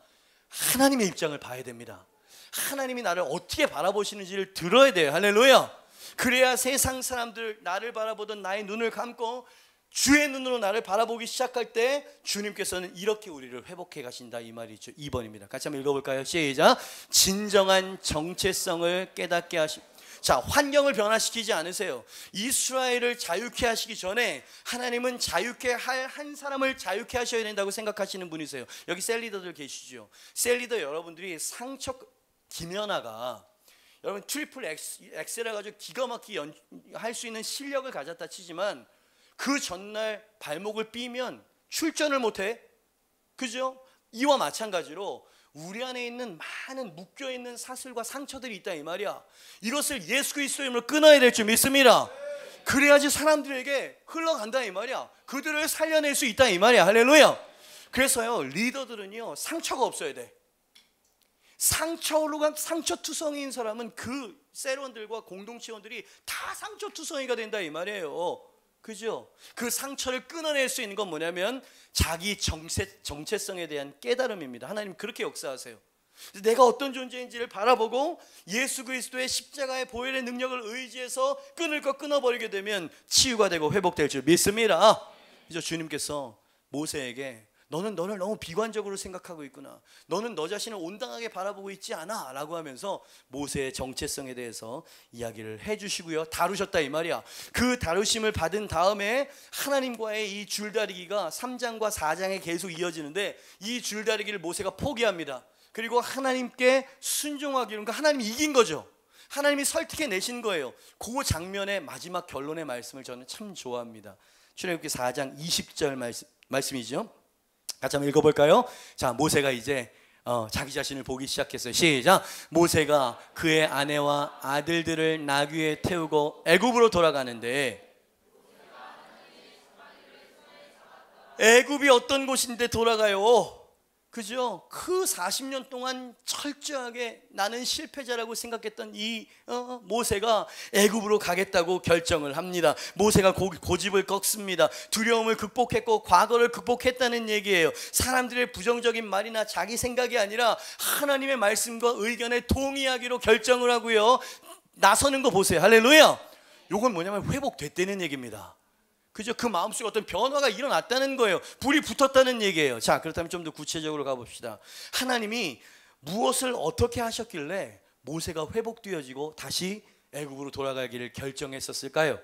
하나님의 입장을 봐야 됩니다. 하나님이 나를 어떻게 바라보시는지를 들어야 돼요. 할렐루야. 그래야 세상 사람들 나를 바라보던 나의 눈을 감고 주의 눈으로 나를 바라보기 시작할 때 주님께서는 이렇게 우리를 회복해 가신다 이 말이죠. 2번입니다. 같이 한번 읽어볼까요? 시작. 진정한 정체성을 깨닫게 하시. 자, 환경을 변화시키지 않으세요. 이스라엘을 자유케 하시기 전에 하나님은 자유케 할 한 사람을 자유케 하셔야 된다고 생각하시는 분이세요. 여기 cell leader들 계시죠. cell leader 여러분들이 상처 김연아가 여러분 triple axel 해가지고 기가 막히게 할 수 있는 실력을 가졌다 치지만 그 전날 발목을 삐면 출전을 못해. 그죠? 이와 마찬가지로 우리 안에 있는 많은 묶여 있는 사슬과 상처들이 있다 이 말이야. 이것을 예수 그리스도의 이름으로 끊어야 될 줄 믿습니다. 그래야지 사람들에게 흘러간다 이 말이야. 그들을 살려낼 수 있다 이 말이야. 할렐루야. 그래서요 리더들은요 상처가 없어야 돼. 상처로 간 상처투성이인 사람은 그 세론들과 공동체원들이 다 상처투성이가 된다 이 말이에요. 그죠? 그 상처를 끊어낼 수 있는 건 뭐냐면 자기 정체, 정체성에 대한 깨달음입니다. 하나님 그렇게 역사하세요. 내가 어떤 존재인지를 바라보고 예수 그리스도의 십자가의 보혈의 능력을 의지해서 끊을 거 끊어버리게 되면 치유가 되고 회복될 줄 믿습니다. 그래서 주님께서 모세에게 너는 너를 너무 비관적으로 생각하고 있구나. 너는 너 자신을 온당하게 바라보고 있지 않아. 라고 하면서 모세의 정체성에 대해서 이야기를 해주시고요. 다루셨다 이 말이야. 그 다루심을 받은 다음에 하나님과의 이 줄다리기가 3장과 4장에 계속 이어지는데 이 줄다리기를 모세가 포기합니다. 그리고 하나님께 순종하기로 그러니까 하나님이 이긴 거죠. 하나님이 설득해 내신 거예요. 그 장면의 마지막 결론의 말씀을 저는 참 좋아합니다. 출애굽기 4장 20절 말씀, 말씀이죠. 같이 한번 읽어볼까요? 자, 모세가 이제 어, 자기 자신을 보기 시작했어요. 시작. 모세가 그의 아내와 아들들을 나귀에 태우고 애굽으로 돌아가는데 애굽이 어떤 곳인데 돌아가요? 그죠? 그 40년 동안 철저하게 나는 실패자라고 생각했던 이 어, 모세가 애굽으로 가겠다고 결정을 합니다. 모세가 고, 고집을 꺾습니다. 두려움을 극복했고 과거를 극복했다는 얘기예요. 사람들의 부정적인 말이나 자기 생각이 아니라 하나님의 말씀과 의견에 동의하기로 결정을 하고요. 나서는 거 보세요. 할렐루야. 요건 뭐냐면 회복됐다는 얘기입니다. 그죠? 그 마음속에 어떤 변화가 일어났다는 거예요. 불이 붙었다는 얘기예요. 자, 그렇다면 좀 더 구체적으로 가봅시다. 하나님이 무엇을 어떻게 하셨길래 모세가 회복되어지고 다시 애굽으로 돌아가기를 결정했었을까요?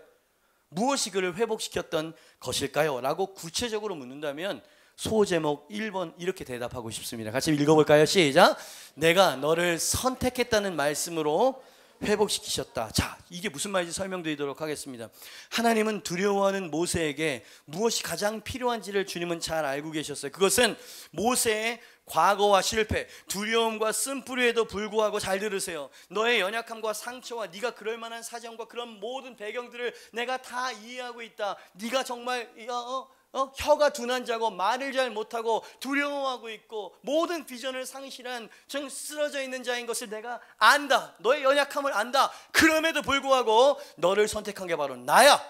무엇이 그를 회복시켰던 것일까요? 라고 구체적으로 묻는다면 소제목 1번 이렇게 대답하고 싶습니다. 같이 읽어볼까요? 시작. 내가 너를 선택했다는 말씀으로 회복시키셨다. 자, 이게 무슨 말인지 설명드리도록 하겠습니다. 하나님은 두려워하는 모세에게 무엇이 가장 필요한지를 주님은 잘 알고 계셨어요. 그것은 모세의 과거와 실패, 두려움과 쓴뿌리에도 불구하고 잘 들으세요. 너의 연약함과 상처와 네가 그럴 만한 사정과 그런 모든 배경들을 내가 다 이해하고 있다. 네가 정말 어, 어, 어? 혀가 둔한 자고 말을 잘 못하고 두려워하고 있고 모든 비전을 상실한 정 쓰러져 있는 자인 것을 내가 안다. 너의 연약함을 안다. 그럼에도 불구하고 너를 선택한 게 바로 나야.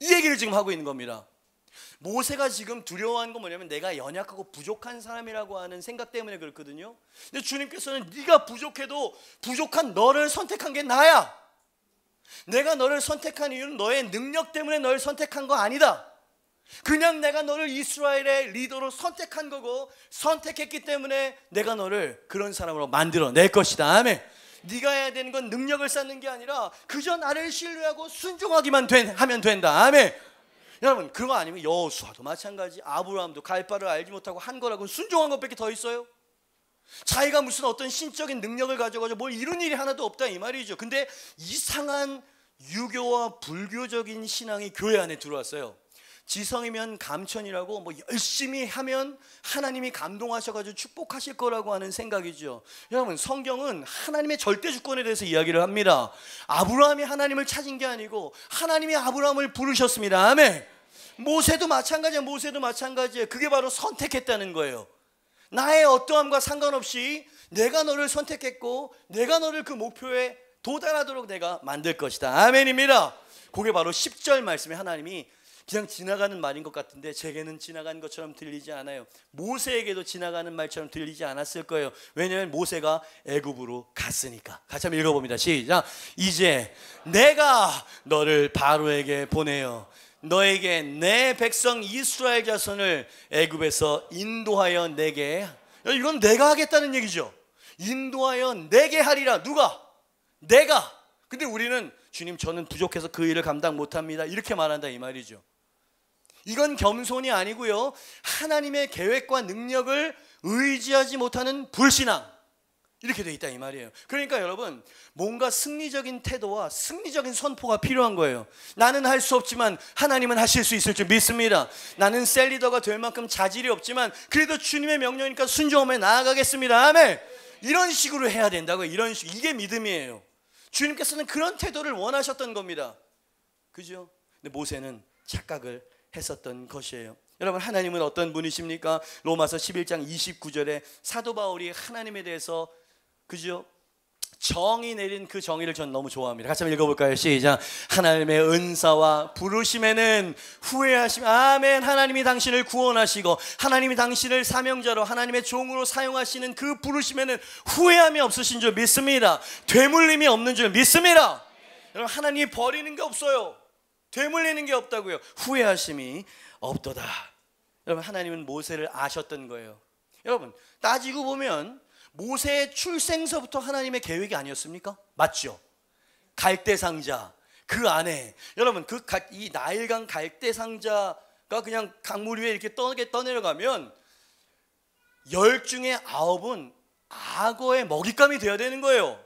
이 얘기를 지금 하고 있는 겁니다. 모세가 지금 두려워하는 건 뭐냐면 내가 연약하고 부족한 사람이라고 하는 생각 때문에 그렇거든요. 근데 주님께서는 네가 부족해도 부족한 너를 선택한 게 나야. 내가 너를 선택한 이유는 너의 능력 때문에 너를 선택한 거 아니다. 그냥 내가 너를 이스라엘의 리더로 선택한 거고 선택했기 때문에 내가 너를 그런 사람으로 만들어 낼 것이다. 아멘. 네가 해야 되는 건 능력을 쌓는 게 아니라 그저 나를 신뢰하고 순종하기만 된, 하면 된다. 아멘. 여러분 그거 아니면 여수아도 마찬가지 아브라함도 갈 바를 알지 못하고 한 거라고 순종한 것밖에 더 있어요? 자기가 무슨 어떤 신적인 능력을 가져가지고 뭘 이룬 일이 하나도 없다 이 말이죠. 근데 이상한 유교와 불교적인 신앙이 교회 안에 들어왔어요. 지성이면 감천이라고 뭐 열심히 하면 하나님이 감동하셔가지고 축복하실 거라고 하는 생각이죠. 여러분 성경은 하나님의 절대 주권에 대해서 이야기를 합니다. 아브라함이 하나님을 찾은 게 아니고 하나님이 아브라함을 부르셨습니다. 아멘. 모세도 마찬가지야. 모세도 마찬가지야. 그게 바로 선택했다는 거예요. 나의 어떠함과 상관없이 내가 너를 선택했고 내가 너를 그 목표에 도달하도록 내가 만들 것이다. 아멘입니다. 그게 바로 10절 말씀에 하나님이 그냥 지나가는 말인 것 같은데 제게는 지나간 것처럼 들리지 않아요. 모세에게도 지나가는 말처럼 들리지 않았을 거예요. 왜냐하면 모세가 애굽으로 갔으니까. 같이 한번 읽어봅니다. 시작. 이제 내가 너를 바로에게 보내요. 너에게 내 백성 이스라엘 자손을 애굽에서 인도하여 내게 이건 내가 하겠다는 얘기죠. 인도하여 내게 하리라. 누가? 내가. 근데 우리는 주님 저는 부족해서 그 일을 감당 못합니다. 이렇게 말한다 이 말이죠. 이건 겸손이 아니고요. 하나님의 계획과 능력을 의지하지 못하는 불신앙. 이렇게 돼 있다 이 말이에요. 그러니까 여러분 뭔가 승리적인 태도와 승리적인 선포가 필요한 거예요. 나는 할 수 없지만 하나님은 하실 수 있을 줄 믿습니다. 나는 셀리더가 될 만큼 자질이 없지만 그래도 주님의 명령이니까 순종하며 나아가겠습니다. 아멘. 이런 식으로 해야 된다고 이런 식 이게 믿음이에요. 주님께서는 그런 태도를 원하셨던 겁니다. 그죠? 근데 모세는 착각을 했었던 것이에요. 여러분 하나님은 어떤 분이십니까? 로마서 11장 29절에 사도 바울이 하나님에 대해서 그죠? 정이 내린 그 정의를 전 너무 좋아합니다. 같이 한번 읽어볼까요? 시작. 하나님의 은사와 부르심에는 후회하심. 아멘. 하나님이 당신을 구원하시고 하나님이 당신을 사명자로 하나님의 종으로 사용하시는 그 부르심에는 후회함이 없으신 줄 믿습니다. 되물림이 없는 줄 믿습니다. 여러분 하나님이 버리는 게 없어요. 되물리는 게 없다고요. 후회하심이 없도다. 여러분 하나님은 모세를 아셨던 거예요. 여러분 따지고 보면 모세의 출생서부터 하나님의 계획이 아니었습니까? 맞죠? 갈대 상자 그 안에 여러분 그 이 나일강 갈대 상자가 그냥 강물 위에 이렇게 떠게 떠내려가면 열 중에 아홉은 악어의 먹잇감이 되어야 되는 거예요.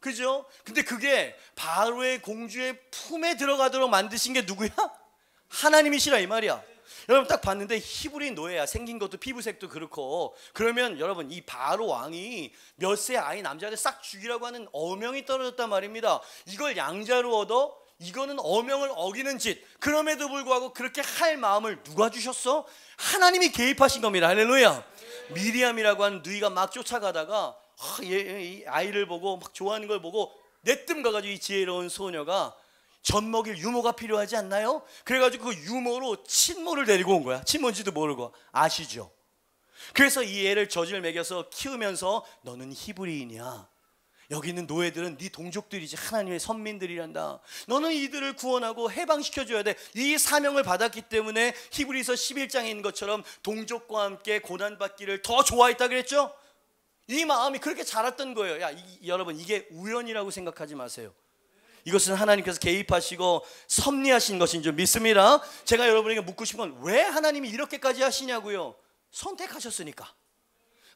그죠? 근데 그게 바로의 공주의 품에 들어가도록 만드신 게 누구야? 하나님이시라 이 말이야. 여러분 딱 봤는데 히브리 노예야 생긴 것도 피부색도 그렇고 그러면 여러분 이 바로 왕이 몇 세 아이 남자를 싹 죽이라고 하는 어명이 떨어졌단 말입니다. 이걸 양자로 얻어 이거는 어명을 어기는 짓. 그럼에도 불구하고 그렇게 할 마음을 누가 주셨어? 하나님이 개입하신 겁니다. 할렐루야. 미리암이라고 하는 누이가 막 쫓아가다가 아, 얘, 아이를 보고 막 좋아하는 걸 보고 내뜸 가가지고 이 지혜로운 소녀가 젖 먹일 유모가 필요하지 않나요? 그래가지고 그 유모로 친모를 데리고 온 거야. 친모인지도 모르고 아시죠? 그래서 이 애를 젖을 먹여서 키우면서 너는 히브리인이야. 여기 있는 노예들은 네 동족들이지 하나님의 선민들이란다. 너는 이들을 구원하고 해방시켜 줘야 돼. 이 사명을 받았기 때문에 히브리서 11장에 있는 것처럼 동족과 함께 고난 받기를 더 좋아했다 그랬죠? 이 마음이 그렇게 자랐던 거예요. 야, 이, 여러분 이게 우연이라고 생각하지 마세요. 이것은 하나님께서 개입하시고 섭리하신 것인 줄 믿습니다. 제가 여러분에게 묻고 싶은 건 왜 하나님이 이렇게까지 하시냐고요? 선택하셨으니까.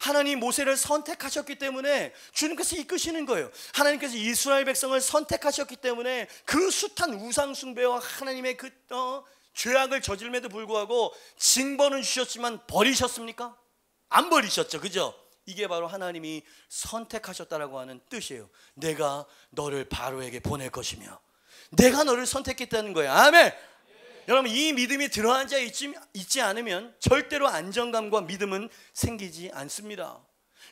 하나님 모세를 선택하셨기 때문에 주님께서 이끄시는 거예요. 하나님께서 이스라엘 백성을 선택하셨기 때문에 그 숱한 우상 숭배와 하나님의 그 어, 죄악을 저질매도 불구하고 징벌은 주셨지만 버리셨습니까? 안 버리셨죠. 그죠? 이게 바로 하나님이 선택하셨다라고 하는 뜻이에요. 내가 너를 바로에게 보낼 것이며 내가 너를 선택했다는 거예요. 아멘. 네. 여러분 이 믿음이 들어앉아 있지, 있지 않으면 절대로 안정감과 믿음은 생기지 않습니다.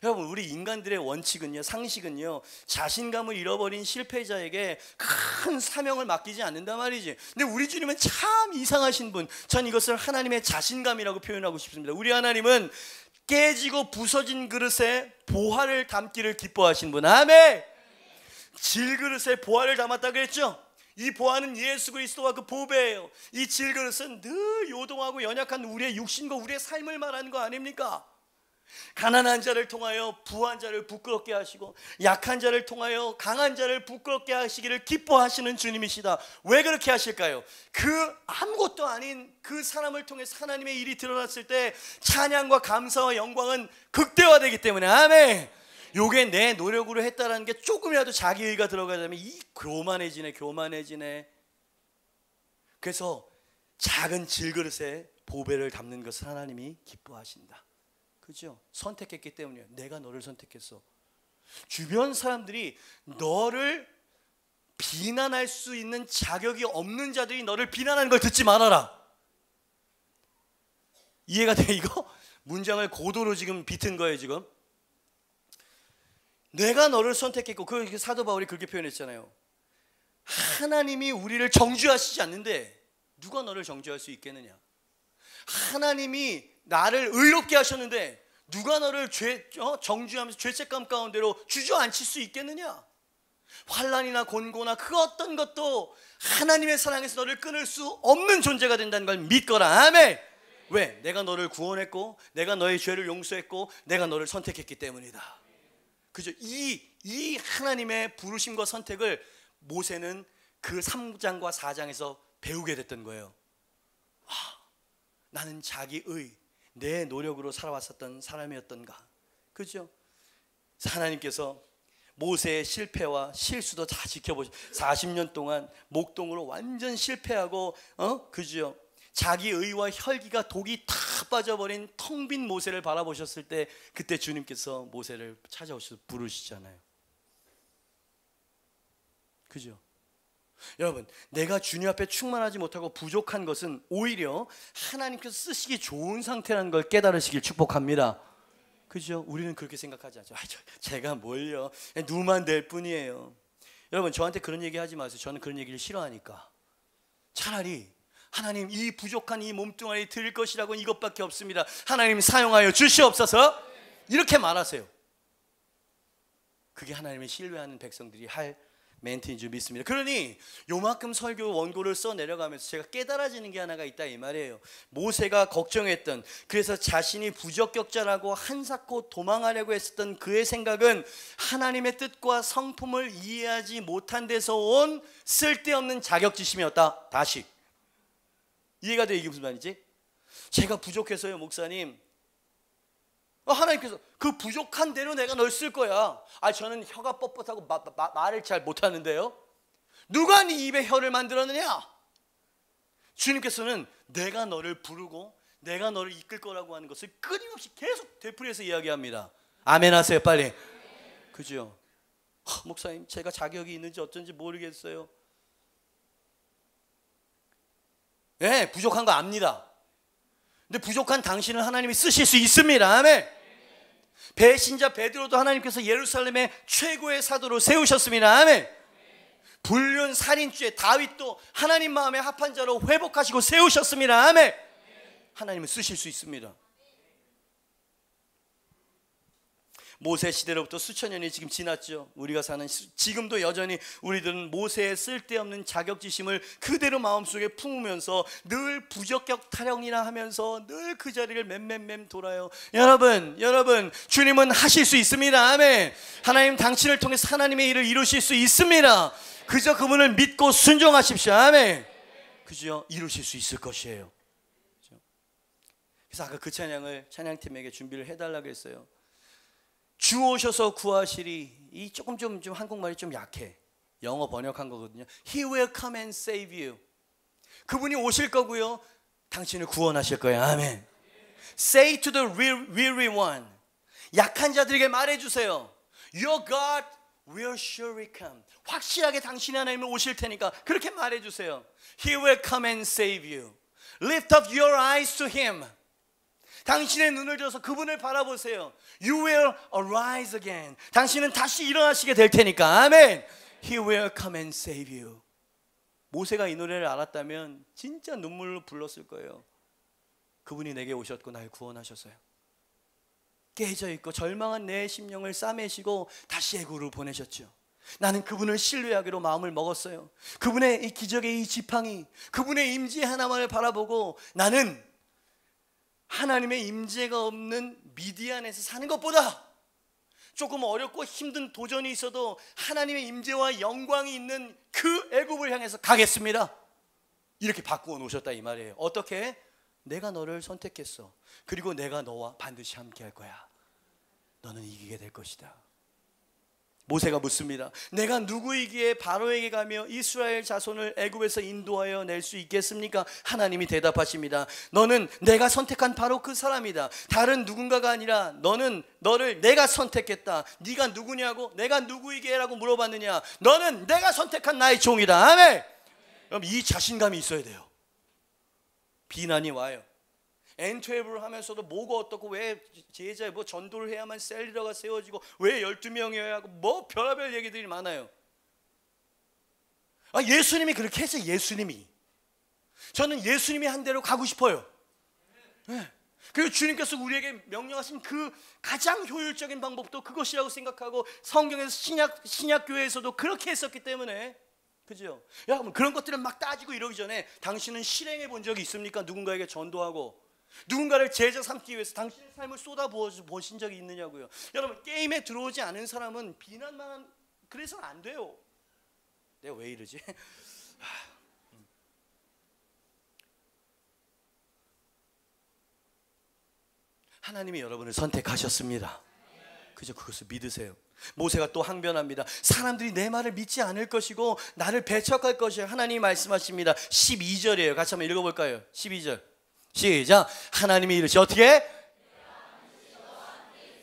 여러분 우리 인간들의 원칙은요 상식은요 자신감을 잃어버린 실패자에게 큰 사명을 맡기지 않는단 말이지 근데 우리 주님은 참 이상하신 분전 이것을 하나님의 자신감이라고 표현하고 싶습니다 우리 하나님은 깨지고 부서진 그릇에 보화를 담기를 기뻐하신 분. 아멘. 질그릇에 보화를 담았다 그랬죠? 이 보화는 예수 그리스도와 그 보배예요. 이 질그릇은 늘 요동하고 연약한 우리의 육신과 우리의 삶을 말하는 거 아닙니까? 가난한 자를 통하여 부한 자를 부끄럽게 하시고 약한 자를 통하여 강한 자를 부끄럽게 하시기를 기뻐하시는 주님이시다. 왜 그렇게 하실까요? 그 아무것도 아닌 그 사람을 통해서 하나님의 일이 드러났을 때 찬양과 감사와 영광은 극대화되기 때문에 아멘. 요게 내 노력으로 했다라는 게 조금이라도 자기 의가 들어가자면 이 교만해지네 교만해지네. 그래서 작은 질그릇에 보배를 담는 것을 하나님이 기뻐하신다. 그죠? 선택했기 때문이에요. 내가 너를 선택했어. 주변 사람들이 너를 비난할 수 있는 자격이 없는 자들이 너를 비난하는 걸 듣지 말아라. 이해가 돼 이거? 문장을 고도로 지금 비튼 거예요 지금. 내가 너를 선택했고 그 사도 바울이 그렇게 표현했잖아요. 하나님이 우리를 정죄하시지 않는데 누가 너를 정죄할 수 있겠느냐? 하나님이 나를 의롭게 하셨는데 누가 너를 죄 어? 정죄하면서 죄책감 가운데로 주저앉힐 수 있겠느냐? 환란이나 곤고나 그 어떤 것도 하나님의 사랑에서 너를 끊을 수 없는 존재가 된다는 걸 믿거라. 아멘. 왜? 내가 너를 구원했고, 내가 너의 죄를 용서했고, 내가 너를 선택했기 때문이다. 그죠? 이, 이 하나님의 부르심과 선택을 모세는 그 3장과 4장에서 배우게 됐던 거예요. 와, 나는 자기의, 내 노력으로 살아왔었던 사람이었던가. 그죠? 하나님께서 모세의 실패와 실수도 다 지켜보시. 40년 동안 목동으로 완전 실패하고 어? 그죠? 자기 의와 혈기가 독이 다 빠져버린 텅 빈 모세를 바라보셨을 때 그때 주님께서 모세를 찾아오셔서 부르시잖아요. 그죠? 여러분, 내가 주님 앞에 충만하지 못하고 부족한 것은 오히려 하나님께서 쓰시기 좋은 상태라는 걸 깨달으시길 축복합니다. 그죠? 우리는 그렇게 생각하지 않죠. 아, 저, 제가 뭘요? 누만 될 뿐이에요. 여러분 저한테 그런 얘기 하지 마세요. 저는 그런 얘기를 싫어하니까. 차라리 하나님 이 부족한 이 몸뚱아리 드릴 것이라고 이것밖에 없습니다. 하나님 사용하여 주시옵소서. 이렇게 말하세요. 그게 하나님을 신뢰하는 백성들이 할 멘트인 줄 믿습니다. 그러니 요만큼 설교 원고를 써 내려가면서 제가 깨달아지는 게 하나가 있다 이 말이에요. 모세가 걱정했던 그래서 자신이 부적격자라고 한사코 도망하려고 했었던 그의 생각은 하나님의 뜻과 성품을 이해하지 못한 데서 온 쓸데없는 자격지심이었다. 다시 이해가 돼 이게 무슨 말이지? 제가 부족해서요 목사님 어, 하나님께서 그 부족한 대로 내가 널 쓸 거야. 아 저는 혀가 뻣뻣하고 마, 마, 말을 잘 못하는데요. 누가 네 입에 혀를 만들었느냐? 주님께서는 내가 너를 부르고 내가 너를 이끌 거라고 하는 것을 끊임없이 계속 되풀이해서 이야기합니다. 아멘 하세요 빨리. 그죠? 목사님 제가 자격이 있는지 어쩐지 모르겠어요. 네, 부족한 거 압니다. 근데 부족한 당신을 하나님이 쓰실 수 있습니다. 아멘. 배신자 베드로도 하나님께서 예루살렘의 최고의 사도로 세우셨습니다. 아멘. 불륜 살인죄 다윗도 하나님 마음에 합한 자로 회복하시고 세우셨습니다. 아멘. 하나님은 쓰실 수 있습니다. 모세 시대로부터 수천 년이 지금 지났죠. 우리가 사는 지금도 여전히 우리들은 모세의 쓸데없는 자격지심을 그대로 마음속에 품으면서 늘 부적격 타령이나 하면서 늘 그 자리를 맴맴맴 돌아요. 여러분, 여러분, 주님은 하실 수 있습니다. 아멘. 하나님 당신을 통해서 하나님의 일을 이루실 수 있습니다. 그저 그분을 믿고 순종하십시오. 아멘. 그죠? 이루실 수 있을 것이에요. 그래서 아까 그 찬양을 찬양팀에게 준비를 해달라고 했어요. 주 오셔서 구하시리 이 조금 좀, 좀 한국말이 좀 약해 영어 번역한 거거든요 He will come and save you 그분이 오실 거고요 당신을 구원하실 거예요 아멘 Say to the weary one 약한 자들에게 말해 주세요 Your God will surely come 확실하게 당신이 하나님을 오실 테니까 그렇게 말해 주세요 He will come and save you Lift up your eyes to Him 당신의 눈을 들어서 그분을 바라보세요. You will arise again. 당신은 다시 일어나시게 될 테니까. 아멘. He will come and save you. 모세가 이 노래를 알았다면 진짜 눈물로 불렀을 거예요. 그분이 내게 오셨고 날 구원하셨어요. 깨져 있고 절망한 내 심령을 싸매시고 다시 애구를 보내셨죠. 나는 그분을 신뢰하기로 마음을 먹었어요. 그분의 이 기적의 이 지팡이, 그분의 임지 하나만을 바라보고 나는 하나님의 임재가 없는 미디안에서 사는 것보다 조금 어렵고 힘든 도전이 있어도 하나님의 임재와 영광이 있는 그 애굽을 향해서 가겠습니다. 이렇게 바꾸어 놓으셨다 이 말이에요. 어떻게? 내가 너를 선택했어. 그리고 내가 너와 반드시 함께 할 거야. 너는 이기게 될 것이다. 모세가 묻습니다. 내가 누구이기에 바로에게 가며 이스라엘 자손을 애굽에서 인도하여 낼 수 있겠습니까? 하나님이 대답하십니다. 너는 내가 선택한 바로 그 사람이다. 다른 누군가가 아니라 너는 너를 내가 선택했다. 네가 누구냐고 내가 누구이게라고 물어봤느냐? 너는 내가 선택한 나의 종이다. 아멘. 그럼 이 자신감이 있어야 돼요. 비난이 와요. 엔트웨브를 하면서도 뭐가 어떻고 왜 제자에 뭐 전도를 해야만 셀리더가 세워지고 왜 12명이어야 하고 뭐 별의별 얘기들이 많아요. 아 예수님이 그렇게 했어요. 예수님이. 저는 예수님이 한 대로 가고 싶어요. 네. 그리고 주님께서 우리에게 명령하신 그 가장 효율적인 방법도 그것이라고 생각하고 성경에서 신약 신약 교회에서도 그렇게 했었기 때문에 그죠? 여러분 그런 것들을 막 따지고 이러기 전에 당신은 실행해 본 적이 있습니까? 누군가에게 전도하고 누군가를 제자 삼기 위해서 당신의 삶을 쏟아 보신 적이 있느냐고요. 여러분 게임에 들어오지 않은 사람은 비난만 그래서는 안 돼요. 내가 왜 이러지? 음. 하나님이 여러분을 선택하셨습니다. 그저 그것을 믿으세요. 모세가 또 항변합니다. 사람들이 내 말을 믿지 않을 것이고 나를 배척할 것이에요. 하나님이 말씀하십니다. 12절이에요. 같이 한번 읽어볼까요? 12절. 시작. 하나님이 이르시 어떻게?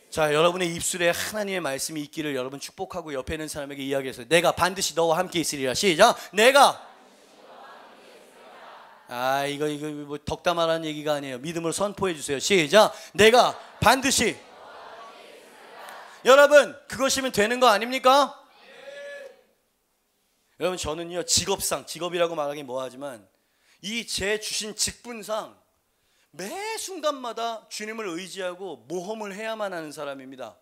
자, 여러분의 입술에 하나님의 말씀이 있기를 여러분 축복하고 옆에 있는 사람에게 이야기해서 내가 반드시 너와 함께 있으리라. 시작. 내가 아, 이거 이거 뭐 덕담하라는 얘기가 아니에요. 믿음으로 선포해 주세요. 시작. 내가 반드시 여러분 그것이면 되는 거 아닙니까? 여러분 저는요 직업상 직업이라고 말하기 뭐하지만 이 제 주신 직분상 매 순간마다 주님을 의지하고 모험을 해야만 하는 사람입니다.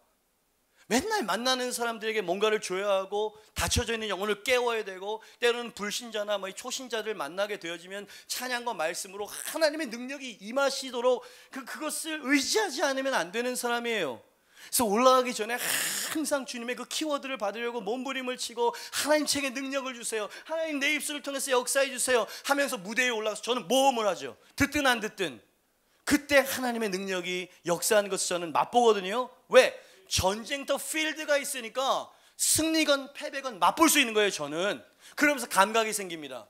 맨날 만나는 사람들에게 뭔가를 줘야 하고 닫혀져 있는 영혼을 깨워야 되고 때로는 불신자나 뭐 초신자들 만나게 되어지면 찬양과 말씀으로 하나님의 능력이 임하시도록 그 그것을 의지하지 않으면 안 되는 사람이에요. 그래서 올라가기 전에 항상 주님의 그 키워드를 받으려고 몸부림을 치고 하나님 책에 능력을 주세요. 하나님 내 입술을 통해서 역사해 주세요. 하면서 무대에 올라가서 저는 모험을 하죠. 듣든 안 듣든. 그때 하나님의 능력이 역사하는 것을 저는 맛보거든요. 왜? 전쟁터 필드가 있으니까 승리건 패배건 맛볼 수 있는 거예요, 저는. 그러면서 감각이 생깁니다.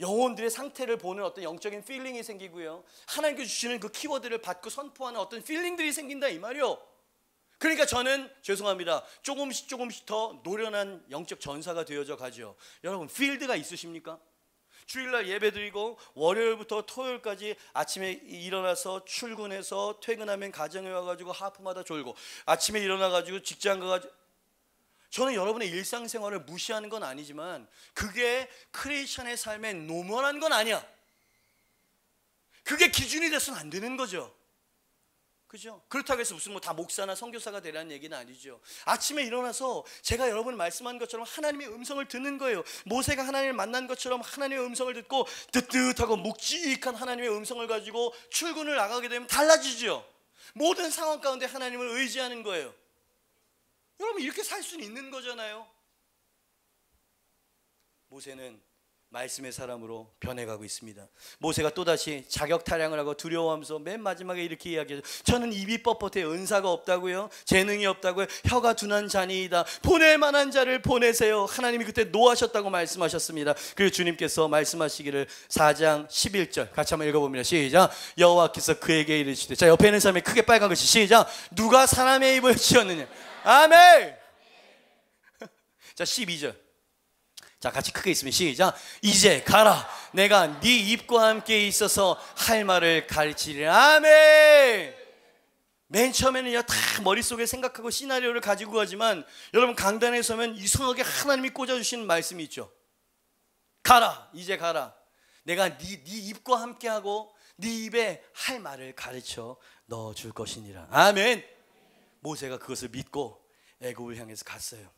영혼들의 상태를 보는 어떤 영적인 feeling이 생기고요. 하나님께 주시는 그 키워드를 받고 선포하는 어떤 feeling들이 생긴다 이 말이요. 그러니까 저는 죄송합니다. 조금씩 조금씩 더 노련한 영적 전사가 되어져 가죠. 여러분 필드가 있으십니까? 주일날 예배드리고 월요일부터 토요일까지 아침에 일어나서 출근해서 퇴근하면 가정에 와가지고 하품하다 졸고 아침에 일어나가지고 직장 가가지고 저는 여러분의 일상생활을 무시하는 건 아니지만 그게 크리스천의 삶에 normal한 건 아니야. 그게 기준이 돼서는 안 되는 거죠. 그죠? 그렇다고 해서 무슨 뭐 다 목사나 선교사가 되라는 얘기는 아니죠. 아침에 일어나서 제가 여러분 말씀한 것처럼 하나님의 음성을 듣는 거예요. 모세가 하나님을 만난 것처럼 하나님의 음성을 듣고 뜨뜻하고 묵직한 하나님의 음성을 가지고 출근을 나가게 되면 달라지죠. 모든 상황 가운데 하나님을 의지하는 거예요. 여러분 이렇게 살 수는 있는 거잖아요. 모세는 말씀의 사람으로 변해가고 있습니다. 모세가 또다시 자격 타령을 하고 두려워하면서 맨 마지막에 이렇게 이야기하죠. 저는 입이 뻣뻣해 은사가 없다고요. 재능이 없다고요. 혀가 둔한 자니이다. 보낼 만한 자를 보내세요. 하나님이 그때 노하셨다고 말씀하셨습니다. 그리고 주님께서 말씀하시기를 4장 11절 같이 한번 읽어봅니다. 시작. 여호와께서 그에게 이르시되 자 옆에 있는 사람이 크게 빨간 것이 시작. 누가 사람의 입을 지었느냐. 아멘. 자 12절. 자, 같이 크게 있으면 시작. 이제 가라. 내가 네 입과 함께 있어서 할 말을 가르치리라. 아멘. 맨 처음에는요 다 머릿속에 생각하고 시나리오를 가지고 가지만 여러분 강단에 서면 이상하게 하나님이 꽂아주시는 말씀이 있죠. 가라. 이제 가라. 내가 네, 네 입과 함께하고 네 입에 할 말을 가르쳐 넣어줄 것이니라. 아멘. 모세가 그것을 믿고 애굽을 향해서 갔어요.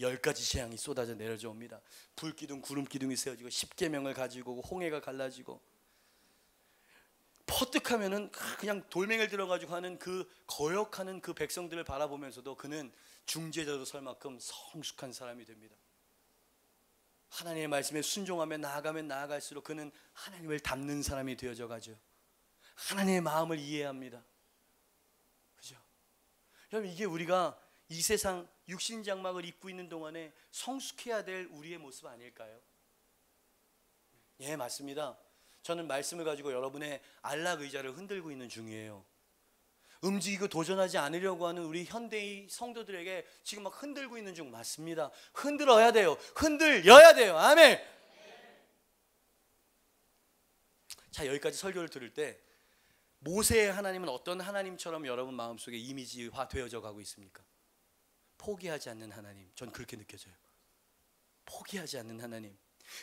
열 가지 재앙이 쏟아져 내려져 옵니다. 불기둥, 구름 기둥이 세워지고 십계명을 가지고 홍해가 갈라지고 퍼뜩하면은 그냥 돌멩이를 들어가지고 하는 그 거역하는 그 백성들을 바라보면서도 그는 중재자로 설 만큼 성숙한 사람이 됩니다. 하나님의 말씀에 순종하며 나아가면 나아갈수록 그는 하나님을 닮는 사람이 되어져 가죠. 하나님의 마음을 이해합니다. 그죠? 여러분 이게 우리가 이 세상 육신 장막을 입고 있는 동안에 성숙해야 될 우리의 모습 아닐까요? 예, 맞습니다. 저는 말씀을 가지고 여러분의 안락 의자를 흔들고 있는 중이에요. 움직이고 도전하지 않으려고 하는 우리 현대의 성도들에게 지금 막 흔들고 있는 중 맞습니다. 흔들어야 돼요. 흔들려야 돼요. 아멘. 자, 여기까지 설교를 들을 때 모세의 하나님은 어떤 하나님처럼 여러분 마음속에 이미지화 되어져 가고 있습니까? 포기하지 않는 하나님. 전 그렇게 느껴져요. 포기하지 않는 하나님.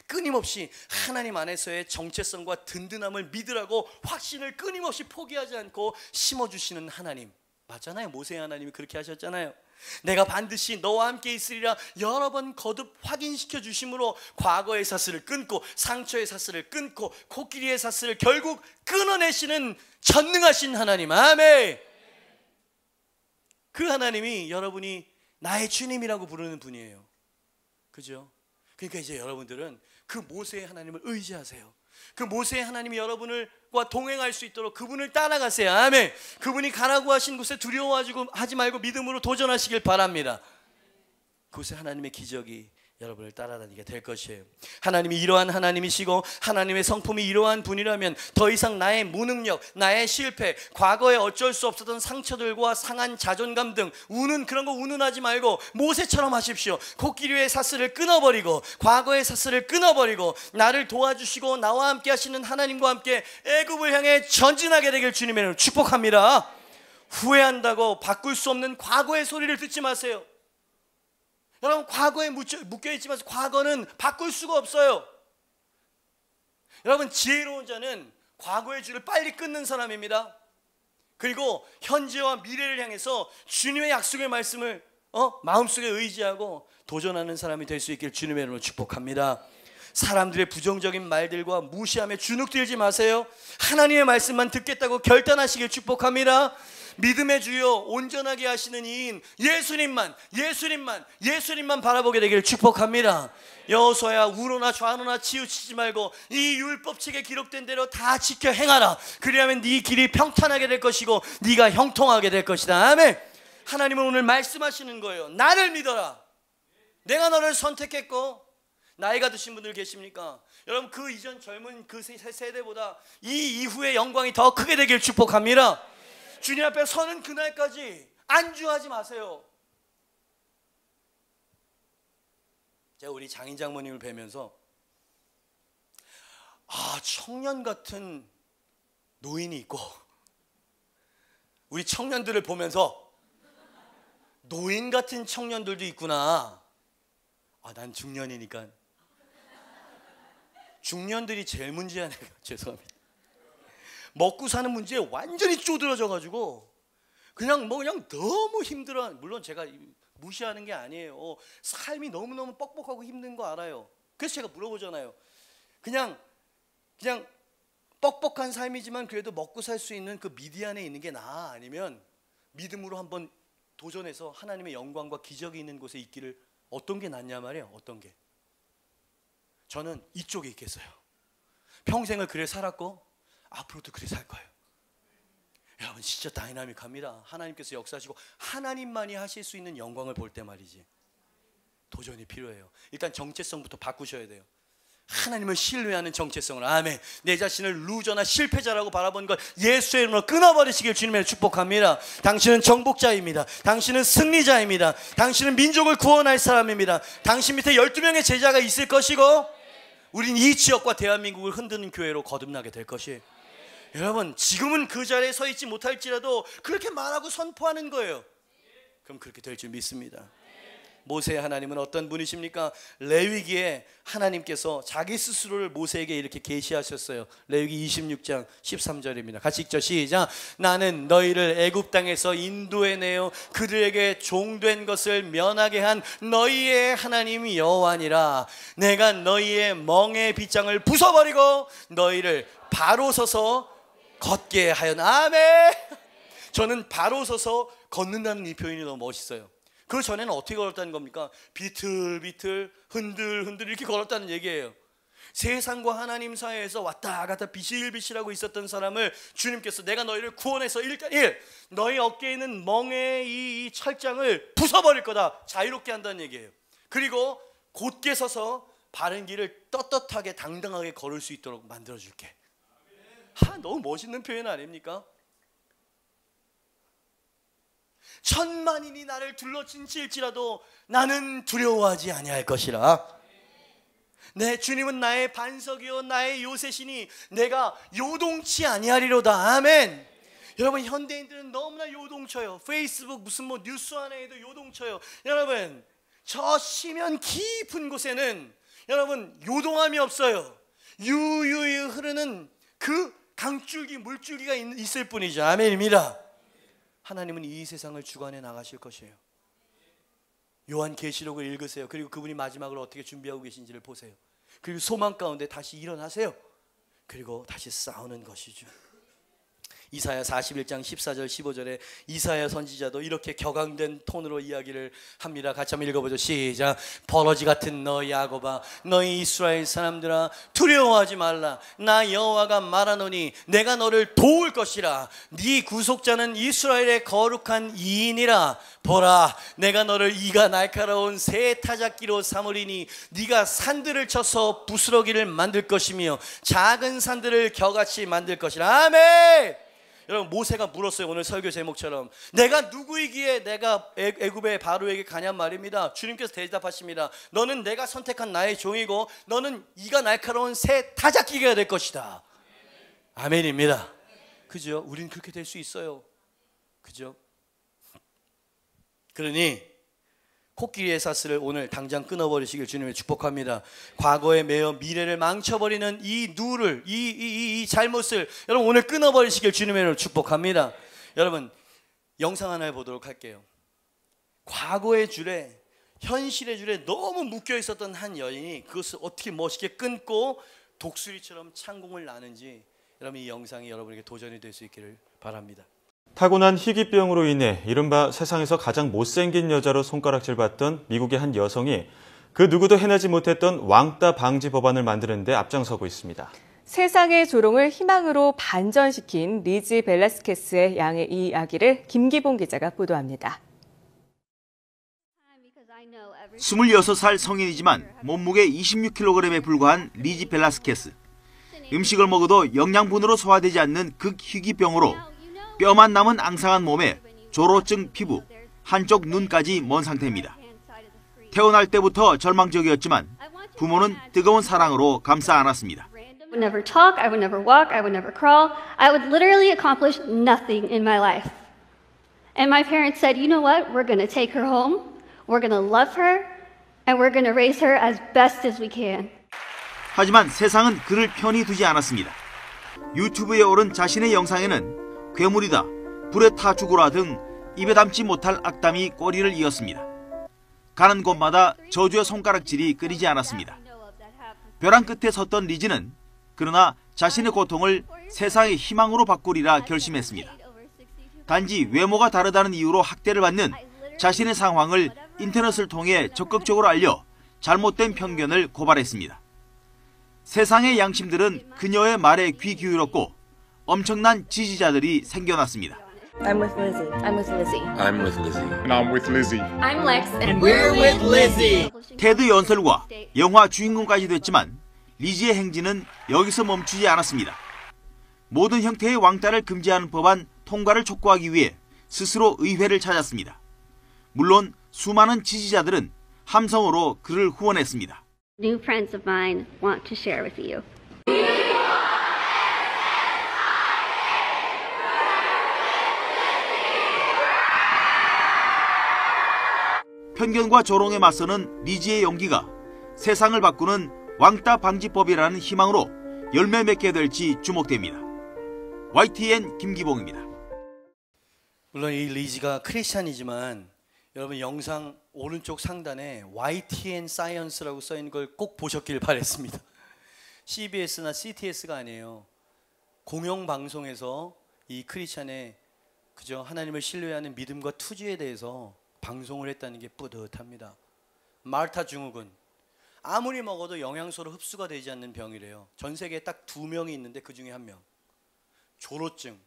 끊임없이 하나님 안에서의 정체성과 든든함을 믿으라고 확신을 끊임없이 포기하지 않고 심어주시는 하나님. 맞잖아요. 모세 하나님이 그렇게 하셨잖아요. 내가 반드시 너와 함께 있으리라 여러 번 거듭 확인시켜 주심으로 과거의 사슬을 끊고 상처의 사슬을 끊고 코끼리의 사슬을 결국 끊어내시는 전능하신 하나님 아멘 그 하나님이 여러분이 나의 주님이라고 부르는 분이에요. 그죠? 그러니까 이제 여러분들은 그 모세의 하나님을 의지하세요. 그 모세의 하나님이 여러분을과 동행할 수 있도록 그분을 따라가세요. 아멘. 그분이 가라고 하신 곳에 두려워하지 하지 말고 믿음으로 도전하시길 바랍니다. 그곳에 하나님의 기적이 여러분을 따라다니게 될 것이에요. 하나님이 이러한 하나님이시고 하나님의 성품이 이러한 분이라면 더 이상 나의 무능력, 나의 실패, 과거에 어쩔 수 없었던 상처들과 상한 자존감 등 우는 그런 거 운운하지 말고 모세처럼 하십시오. 코끼리의 사슬을 끊어버리고 과거의 사슬을 끊어버리고 나를 도와주시고 나와 함께 하시는 하나님과 함께 애굽을 향해 전진하게 되길 주님의 축복합니다. 후회한다고 바꿀 수 없는 과거의 소리를 듣지 마세요. 여러분 과거에 묶여 있지만 과거는 바꿀 수가 없어요. 여러분 지혜로운 자는 과거의 줄을 빨리 끊는 사람입니다. 그리고 현재와 미래를 향해서 주님의 약속의 말씀을 어? 마음속에 의지하고 도전하는 사람이 될 수 있길 주님의 이름으로 축복합니다. 사람들의 부정적인 말들과 무시함에 주눅들지 마세요. 하나님의 말씀만 듣겠다고 결단하시길 축복합니다. 믿음의 주요 온전하게 하시는 이인 예수님만 예수님만 예수님만 바라보게 되기를 축복합니다. 여호수아야 우로나 좌로나 치우치지 말고 이 율법책에 기록된 대로 다 지켜 행하라. 그리하면 네 길이 평탄하게 될 것이고 네가 형통하게 될 것이다. 아멘. 하나님은 오늘 말씀하시는 거예요. 나를 믿어라. 내가 너를 선택했고 나이가 드신 분들 계십니까? 여러분 그 이전 젊은 그 세대보다 이 이후의 영광이 더 크게 되길 축복합니다. 주님 앞에 서는 그날까지 안주하지 마세요. 제가 우리 장인 장모님을 뵈면서 아 청년 같은 노인이 있고 우리 청년들을 보면서 노인 같은 청년들도 있구나. 아 난 중년이니까 중년들이 제일 문제야 내가 죄송합니다. 먹고 사는 문제에 완전히 쪼들어져 가지고 그냥 뭐 그냥 너무 힘들어. 물론 제가 무시하는 게 아니에요. 삶이 너무너무 뻑뻑하고 힘든 거 알아요. 그래서 제가 물어보잖아요. 그냥 그냥 뻑뻑한 삶이지만 그래도 먹고 살 수 있는 그 미디 안에 있는 게 나아 아니면 믿음으로 한번 도전해서 하나님의 영광과 기적이 있는 곳에 있기를 어떤 게 낫냐 말이에요. 어떤 게. 저는 이쪽에 있겠어요. 평생을 그래 살았고 앞으로도 그래 살 거예요. 여러분 진짜 다이나믹합니다. 하나님께서 역사하시고 하나님만이 하실 수 있는 영광을 볼 때 말이지. 도전이 필요해요. 일단 정체성부터 바꾸셔야 돼요. 하나님을 신뢰하는 정체성을 아멘. 내 자신을 루저나 실패자라고 바라보는 것 예수의 이름으로 끊어버리시길 주님의 축복합니다. 당신은 정복자입니다. 당신은 승리자입니다. 당신은 민족을 구원할 사람입니다. 당신 밑에 12명의 제자가 있을 것이고 우린 이 지역과 대한민국을 흔드는 교회로 거듭나게 될 것이에요. 여러분 지금은 그 자리에 서 있지 못할지라도 그렇게 말하고 선포하는 거예요. 그럼 그렇게 될 줄 믿습니다. 모세 하나님은 어떤 분이십니까? 레위기에 하나님께서 자기 스스로를 모세에게 이렇게 계시하셨어요. 레위기 26장 13절입니다. 같이 읽죠. 시작. 나는 너희를 애굽 땅에서 인도해 내어 그들에게 종된 것을 면하게 한 너희의 하나님 여호와니라. 내가 너희의 멍에 빗장을 부숴 버리고 너희를 바로 서서 걷게 하여 아멘. 저는 바로 서서 걷는다는 이 표현이 너무 멋있어요. 그 전에는 어떻게 걸었다는 겁니까? 비틀비틀 흔들흔들 이렇게 걸었다는 얘기예요. 세상과 하나님 사이에서 왔다 갔다 비실비실하고 있었던 사람을 주님께서 내가 너희를 구원해서 일단 일 너희 어깨에 있는 멍에 이 철장을 부숴버릴 거다 자유롭게 한다는 얘기예요. 그리고 곧게 서서 바른 길을 떳떳하게 당당하게 걸을 수 있도록 만들어줄게. 하 너무 멋있는 표현 아닙니까? 천만인이 나를 둘러친칠지라도 나는 두려워하지 아니할 것이라. 내 주님은 나의 반석이요 나의 요새시니 내가 요동치 아니하리로다. 아멘. 여러분 현대인들은 너무나 요동쳐요. 페이스북 무슨 뭐 뉴스 안에도 요동쳐요. 여러분 저 심연 깊은 곳에는 여러분 요동함이 없어요. 유유유 흐르는 그 강줄기 물줄기가 있을 뿐이죠. 아멘입니다. 하나님은 이 세상을 주관해 나가실 것이에요. 요한 계시록을 읽으세요. 그리고 그분이 마지막으로 어떻게 준비하고 계신지를 보세요. 그리고 소망 가운데 다시 일어나세요. 그리고 다시 싸우는 것이죠. 이사야 41장 14절 15절에 이사야 선지자도 이렇게 격앙된 톤으로 이야기를 합니다. 같이 한번 읽어보죠. 시작. 버러지 같은 너 야곱아, 너희 이스라엘 사람들아 두려워하지 말라. 나 여호와가 말하노니 내가 너를 도울 것이라. 네 구속자는 이스라엘의 거룩한 이인이라. 보라, 내가 너를 이가 날카로운 새 타작기로 삼으리니 네가 산들을 쳐서 부스러기를 만들 것이며 작은 산들을 겨같이 만들 것이라. 아멘. 여러분 모세가 물었어요 오늘 설교 제목처럼. 내가 누구이기에 내가 애굽의 바로에게 가냔 말입니다. 주님께서 대답하십니다. 너는 내가 선택한 나의 종이고 너는 이가 날카로운 새 타작기가 될 것이다. 아멘입니다. 그죠? 우린 그렇게 될 수 있어요. 그죠? 그러니 코끼리의 사슬을 오늘 당장 끊어버리시길 주님의 축복합니다. 과거에 매여 미래를 망쳐버리는 이 누를 이, 이, 이, 이 잘못을 여러분 오늘 끊어버리시길 주님의 축복합니다. 여러분 영상 하나 보도록 할게요. 과거의 줄에 현실의 줄에 너무 묶여 있었던 한 여인이 그것을 어떻게 멋있게 끊고 독수리처럼 창공을 나는지 여러분 이 영상이 여러분에게 도전이 될 수 있기를 바랍니다. 타고난 희귀병으로 인해 이른바 세상에서 가장 못생긴 여자로 손가락질 받던 미국의 한 여성이 그 누구도 해내지 못했던 왕따 방지 법안을 만드는 데 앞장서고 있습니다. 세상의 조롱을 희망으로 반전시킨 리지 벨라스케스의 양의 이 이야기를 김기봉 기자가 보도합니다. 26살 성인이지만 몸무게 26kg에 불과한 리지 벨라스케스. 음식을 먹어도 영양분으로 소화되지 않는 극희귀병으로 뼈만 남은 앙상한 몸에 조로증 피부, 한쪽 눈까지 먼 상태입니다. 태어날 때부터 절망적이었지만 부모는 뜨거운 사랑으로 감싸 안았습니다. I would never talk, I would never walk, I would never crawl. I would literally accomplish nothing in my life. And my parents said, you know what? We're going to take her home, we're going to love her, and we're going to raise her as best as we can. 하지만 세상은 그를 편히 두지 않았습니다. 유튜브에 오른 자신의 영상에는 괴물이다, 불에 타 죽어라 등 입에 담지 못할 악담이 꼬리를 이었습니다. 가는 곳마다 저주의 손가락질이 끊이지 않았습니다. 벼랑 끝에 섰던 리즈는 그러나 자신의 고통을 세상의 희망으로 바꾸리라 결심했습니다. 단지 외모가 다르다는 이유로 학대를 받는 자신의 상황을 인터넷을 통해 적극적으로 알려 잘못된 편견을 고발했습니다. 세상의 양심들은 그녀의 말에 귀 기울였고 엄청난 지지자들이 생겨났습니다. I'm with Lizzie. I'm with Lizzie. I'm with Lizzie. And I'm with Lizzie. I'm Lex, and we're with Lizzie. 테드 연설과 영화 주인공까지 됐지만 리지의 행진은 여기서 멈추지 않았습니다. 모든 형태의 왕따를 금지하는 법안 통과를 촉구하기 위해 스스로 의회를 찾았습니다. 물론 수많은 지지자들은 함성으로 그를 후원했습니다. new friends of mine want to share with you. 편견과 조롱에 맞서는 리지의 용기가 세상을 바꾸는 왕따 방지법이라는 희망으로 열매 맺게 될지 주목됩니다. YTN 김기봉입니다. 물론 이 리지가 크리스찬이지만 여러분 영상 오른쪽 상단에 YTN 사이언스라고 써 있는 걸 꼭 보셨길 바랬습니다. CBS나 CTS가 아니에요. 공영 방송에서 이 크리스찬의 그저 하나님을 신뢰하는 믿음과 투지에 대해서 방송을 했다는 게 뿌듯합니다. 말타 증후군 아무리 먹어도 영양소로 흡수가 되지 않는 병이래요. 전 세계에 딱 두 명이 있는데 그 중에 한 명. 조로증.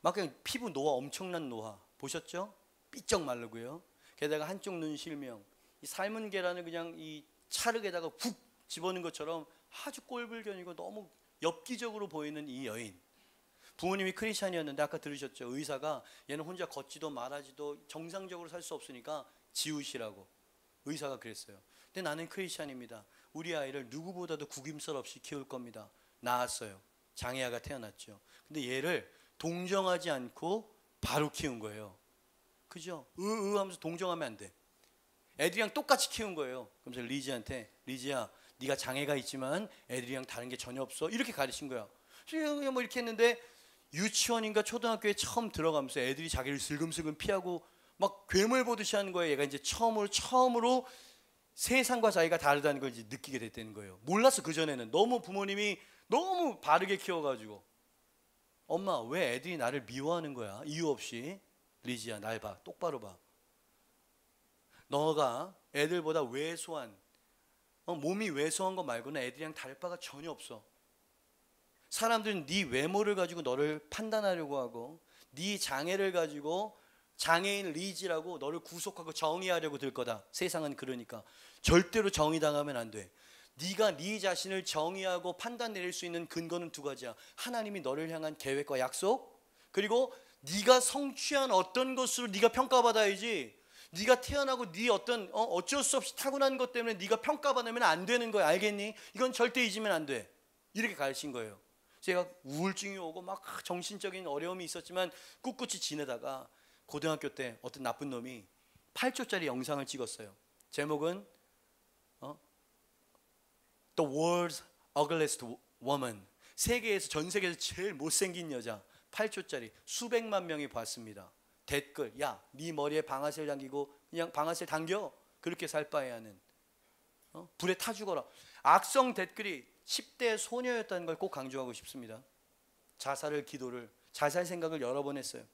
막 그냥 피부 노화 엄청난 노화 보셨죠? 삐쩍 마르고요. 게다가 한쪽 눈 실명. 이 삶은 계란을 그냥 이 찰흙에다가 훅 집어넣은 것처럼 아주 꼴불견이고 너무 엽기적으로 보이는 이 여인. 부모님이 크리스찬이었는데 아까 들으셨죠? 의사가 얘는 혼자 걷지도 말하지도 정상적으로 살 수 없으니까 지우시라고 의사가 그랬어요. 근데 나는 크리스찬입니다. 우리 아이를 누구보다도 구김살 없이 키울 겁니다. 낳았어요. 장애아가 태어났죠. 근데 얘를 동정하지 않고 바로 키운 거예요. 그죠? 으으 하면서 동정하면 안 돼. 애들이랑 똑같이 키운 거예요. 그러면서 리지한테 리지야, 네가 장애가 있지만 애들이랑 다른 게 전혀 없어. 이렇게 가르친 거야. 뭐 이렇게 했는데 유치원인가 초등학교에 처음 들어가면서 애들이 자기를 슬금슬금 피하고 막 괴물 보듯이 하는 거예요. 얘가 이제 처음으로 처음으로 세상과 자기가 다르다는 걸 이제 느끼게 됐다는 거예요. 몰랐어 그 전에는 너무 부모님이 너무 바르게 키워가지고 엄마 왜 애들이 나를 미워하는 거야 이유 없이 리지야 날 봐 똑바로 봐. 너가 애들보다 왜소한 어, 몸이 왜소한 거 말고는 애들이랑 다를 바가 전혀 없어. 사람들은 네 외모를 가지고 너를 판단하려고 하고 네 장애를 가지고 장애인 리지라고 너를 구속하고 정의하려고 들 거다. 세상은 그러니까 절대로 정의당하면 안 돼. 네가 네 자신을 정의하고 판단 내릴 수 있는 근거는 두 가지야. 하나님이 너를 향한 계획과 약속 그리고 네가 성취한 어떤 것으로 네가 평가받아야지. 네가 태어나고 네 어떤 어, 어쩔 수 없이 타고난 것 때문에 네가 평가받으면 안 되는 거야. 알겠니? 이건 절대 잊으면 안 돼. 이렇게 가르친 거예요. 제가 우울증이 오고 막 정신적인 어려움이 있었지만 꿋꿋이 지내다가 고등학교 때 어떤 나쁜 놈이 8초짜리 영상을 찍었어요. 제목은 어? The World's Ugliest Woman. 세계에서 전 세계에서 제일 못생긴 여자 8초짜리 수백만 명이 봤습니다. 댓글 야, 네 머리에 방아쇠 당기고 그냥 방아쇠 당겨. 그렇게 살 바에 하는 어? 불에 타 죽어라. 악성 댓글이 10대 소녀였다는 걸 꼭 강조하고 싶습니다. 자살을 기도를 자살 생각을 여러 번 했어요.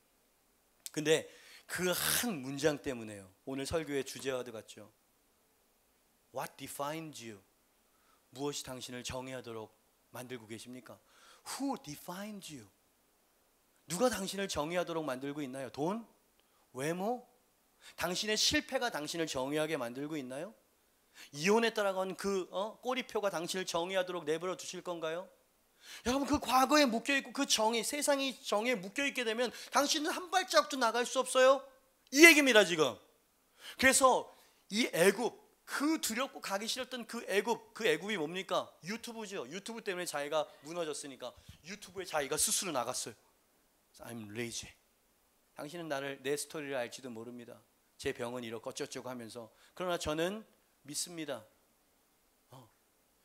근데 그 한 문장 때문에요. 오늘 설교의 주제와도 같죠. What defines you? 무엇이 당신을 정의하도록 만들고 계십니까? Who defines you? 누가 당신을 정의하도록 만들고 있나요? 돈? 외모? 당신의 실패가 당신을 정의하게 만들고 있나요? 이혼에 따라간 그 어? 꼬리표가 당신을 정의하도록 내버려 두실 건가요? 여러분 그 과거에 묶여 있고 그 정의 세상이 정의에 묶여 있게 되면 당신은 한 발짝도 나갈 수 없어요. 이 얘기입니다 지금. 그래서 이 애굽 그 두렵고 가기 싫었던 그 애굽 그 애굽이 뭡니까? 유튜브죠. 유튜브 때문에 자기가 무너졌으니까 유튜브에 자기가 스스로 나갔어요. I'm lazy. 당신은 나를 내 스토리를 알지도 모릅니다. 제 병은 이렇고 어쩌고 하면서 그러나 저는 믿습니다. 어,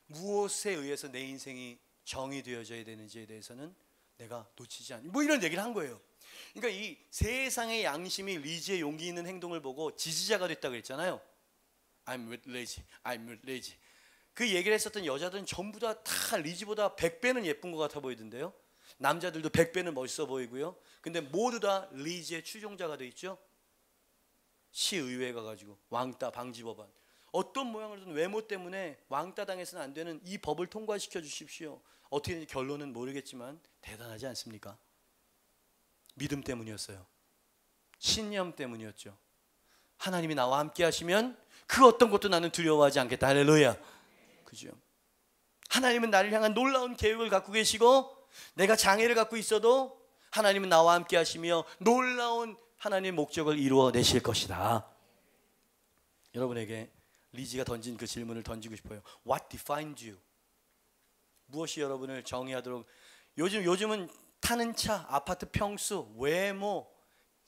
무엇에 의해서 내 인생이 정의되어져야 되는지에 대해서는 내가 놓치지 않니. 뭐 이런 얘기를 한 거예요. 그러니까 이 세상의 양심이 리지의 용기 있는 행동을 보고 지지자가 됐다 그랬잖아요. I'm with lazy. I'm with lazy. 그 얘기를 했었던 여자들은 전부 다 다 리지보다 100배는 예쁜 것 같아 보이던데요. 남자들도 100배는 멋있어 보이고요. 근데 모두 다 리지의 추종자가 돼 있죠. 시의회 가가지고 왕따 방지 법안 어떤 모양으로든 외모 때문에 왕따 당해서는 안 되는 이 법을 통과시켜 주십시오. 어떻게 되는지 결론은 모르겠지만 대단하지 않습니까? 믿음 때문이었어요. 신념 때문이었죠. 하나님이 나와 함께 하시면 그 어떤 것도 나는 두려워하지 않겠다. 할렐루야. 그죠? 하나님은 나를 향한 놀라운 계획을 갖고 계시고 내가 장애를 갖고 있어도 하나님은 나와 함께 하시며 놀라운 하나님의 목적을 이루어 내실 것이다. 여러분에게 리지가 던진 그 질문을 던지고 싶어요. What defines you? 무엇이 여러분을 정의하도록 요즘 요즘은 타는 차, 아파트 평수, 외모,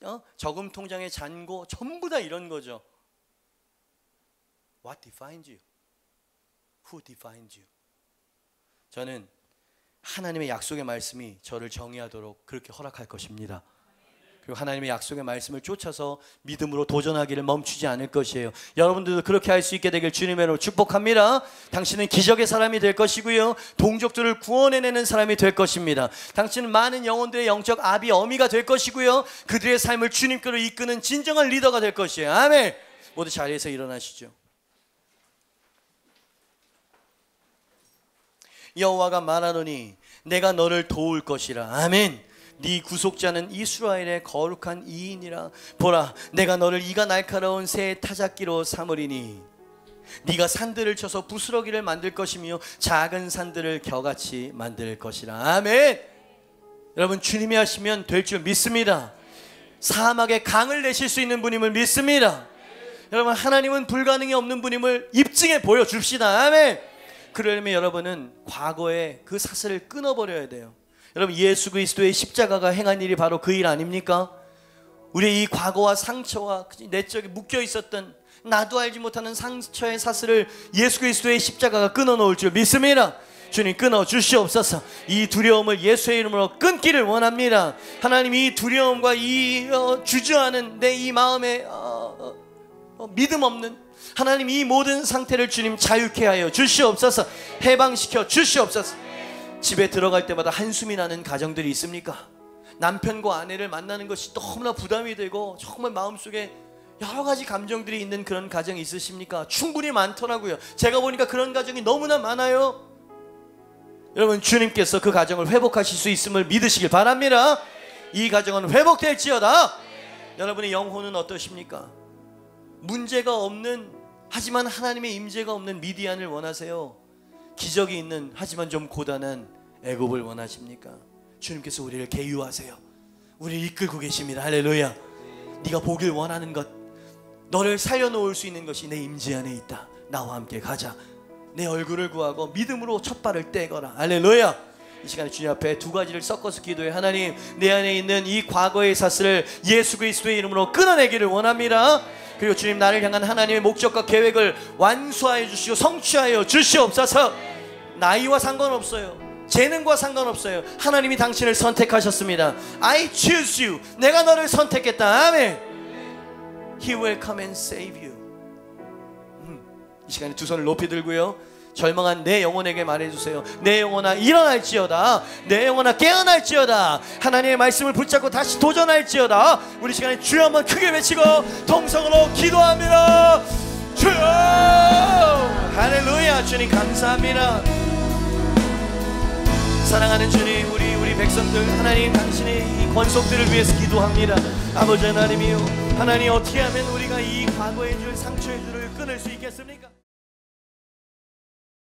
어? 저금 통장의 잔고 전부 다 이런 거죠. What defines you? Who defines you? 저는 하나님의 약속의 말씀이 저를 정의하도록 그렇게 허락할 것입니다. 그리고 하나님의 약속의 말씀을 쫓아서 믿음으로 도전하기를 멈추지 않을 것이에요. 여러분들도 그렇게 할 수 있게 되길 주님의 이름으로 축복합니다. 당신은 기적의 사람이 될 것이고요. 동족들을 구원해내는 사람이 될 것입니다. 당신은 많은 영혼들의 영적 아비 어미가 될 것이고요. 그들의 삶을 주님께로 이끄는 진정한 리더가 될 것이에요. 아멘. 모두 자리에서 일어나시죠. 여호와가 말하노니 내가 너를 도울 것이라. 아멘. 네 구속자는 이스라엘의 거룩한 이인이라. 보라, 내가 너를 이가 날카로운 새 타작기로 삼으리니. 네가 산들을 쳐서 부스러기를 만들 것이며 작은 산들을 겨같이 만들 것이라. 아멘. 여러분 주님이 하시면 될 줄 믿습니다. 사막에 강을 내실 수 있는 분임을 믿습니다. 여러분 하나님은 불가능이 없는 분임을 입증해 보여 줍시다. 아멘. 그러려면 여러분은 과거의 그 사슬을 끊어버려야 돼요. 여러분 예수 그리스도의 십자가가 행한 일이 바로 그 일 아닙니까? 우리 이 과거와 상처와 내적에 묶여 있었던 나도 알지 못하는 상처의 사슬을 예수 그리스도의 십자가가 끊어 놓을 줄 믿습니다. 주님 끊어 주시옵소서. 이 두려움을 예수의 이름으로 끊기를 원합니다. 하나님 이 두려움과 이 어, 주저하는 내 이 마음에 어, 어, 믿음 없는 하나님 이 모든 상태를 주님 자유케 하여 주시옵소서. 해방시켜 주시옵소서. 집에 들어갈 때마다 한숨이 나는 가정들이 있습니까? 남편과 아내를 만나는 것이 너무나 부담이 되고 정말 마음속에 여러 가지 감정들이 있는 그런 가정이 있으십니까? 충분히 많더라고요. 제가 보니까 그런 가정이 너무나 많아요. 여러분 주님께서 그 가정을 회복하실 수 있음을 믿으시길 바랍니다. 이 가정은 회복될지어다. 여러분의 영혼은 어떠십니까? 문제가 없는 하지만 하나님의 임재가 없는 미디안을 원하세요. 기적이 있는 하지만 좀 고단한 애굽을 원하십니까? 주님께서 우리를 개유하세요. 우리를 이끌고 계십니다. 할렐루야. 네가 보길 원하는 것, 너를 살려놓을 수 있는 것이 내 임재 안에 있다. 나와 함께 가자. 내 얼굴을 구하고 믿음으로 첫 발을 떼거라. 할렐루야. 이 시간에 주님 앞에 두 가지를 섞어서 기도해 하나님 내 안에 있는 이 과거의 사슬을 예수 그리스도의 이름으로 끊어내기를 원합니다. 그리고 주님 나를 향한 하나님의 목적과 계획을 완수하여 주시고 성취하여 주시옵소서. 나이와 상관없어요. 재능과 상관없어요. 하나님이 당신을 선택하셨습니다. I choose you. 내가 너를 선택했다. 아멘. He will come and save you. 음, 이 시간에 두 손을 높이 들고요. 절망한 내 영혼에게 말해주세요. 내 영혼아 일어날지어다. 내 영혼아 깨어날지어다. 하나님의 말씀을 붙잡고 다시 도전할지어다. 우리 시간에 주여 한번 크게 외치고 통성으로 기도합니다. 주여! 할렐루야 주님 감사합니다. 사랑하는 주님 우리 우리 백성들 하나님 당신의 이 권속들을 위해서 기도합니다. 아버지 하나님이요 하나님 어떻게 하면 우리가 이 과거의 줄 상처의 줄을 끊을 수 있겠습니까?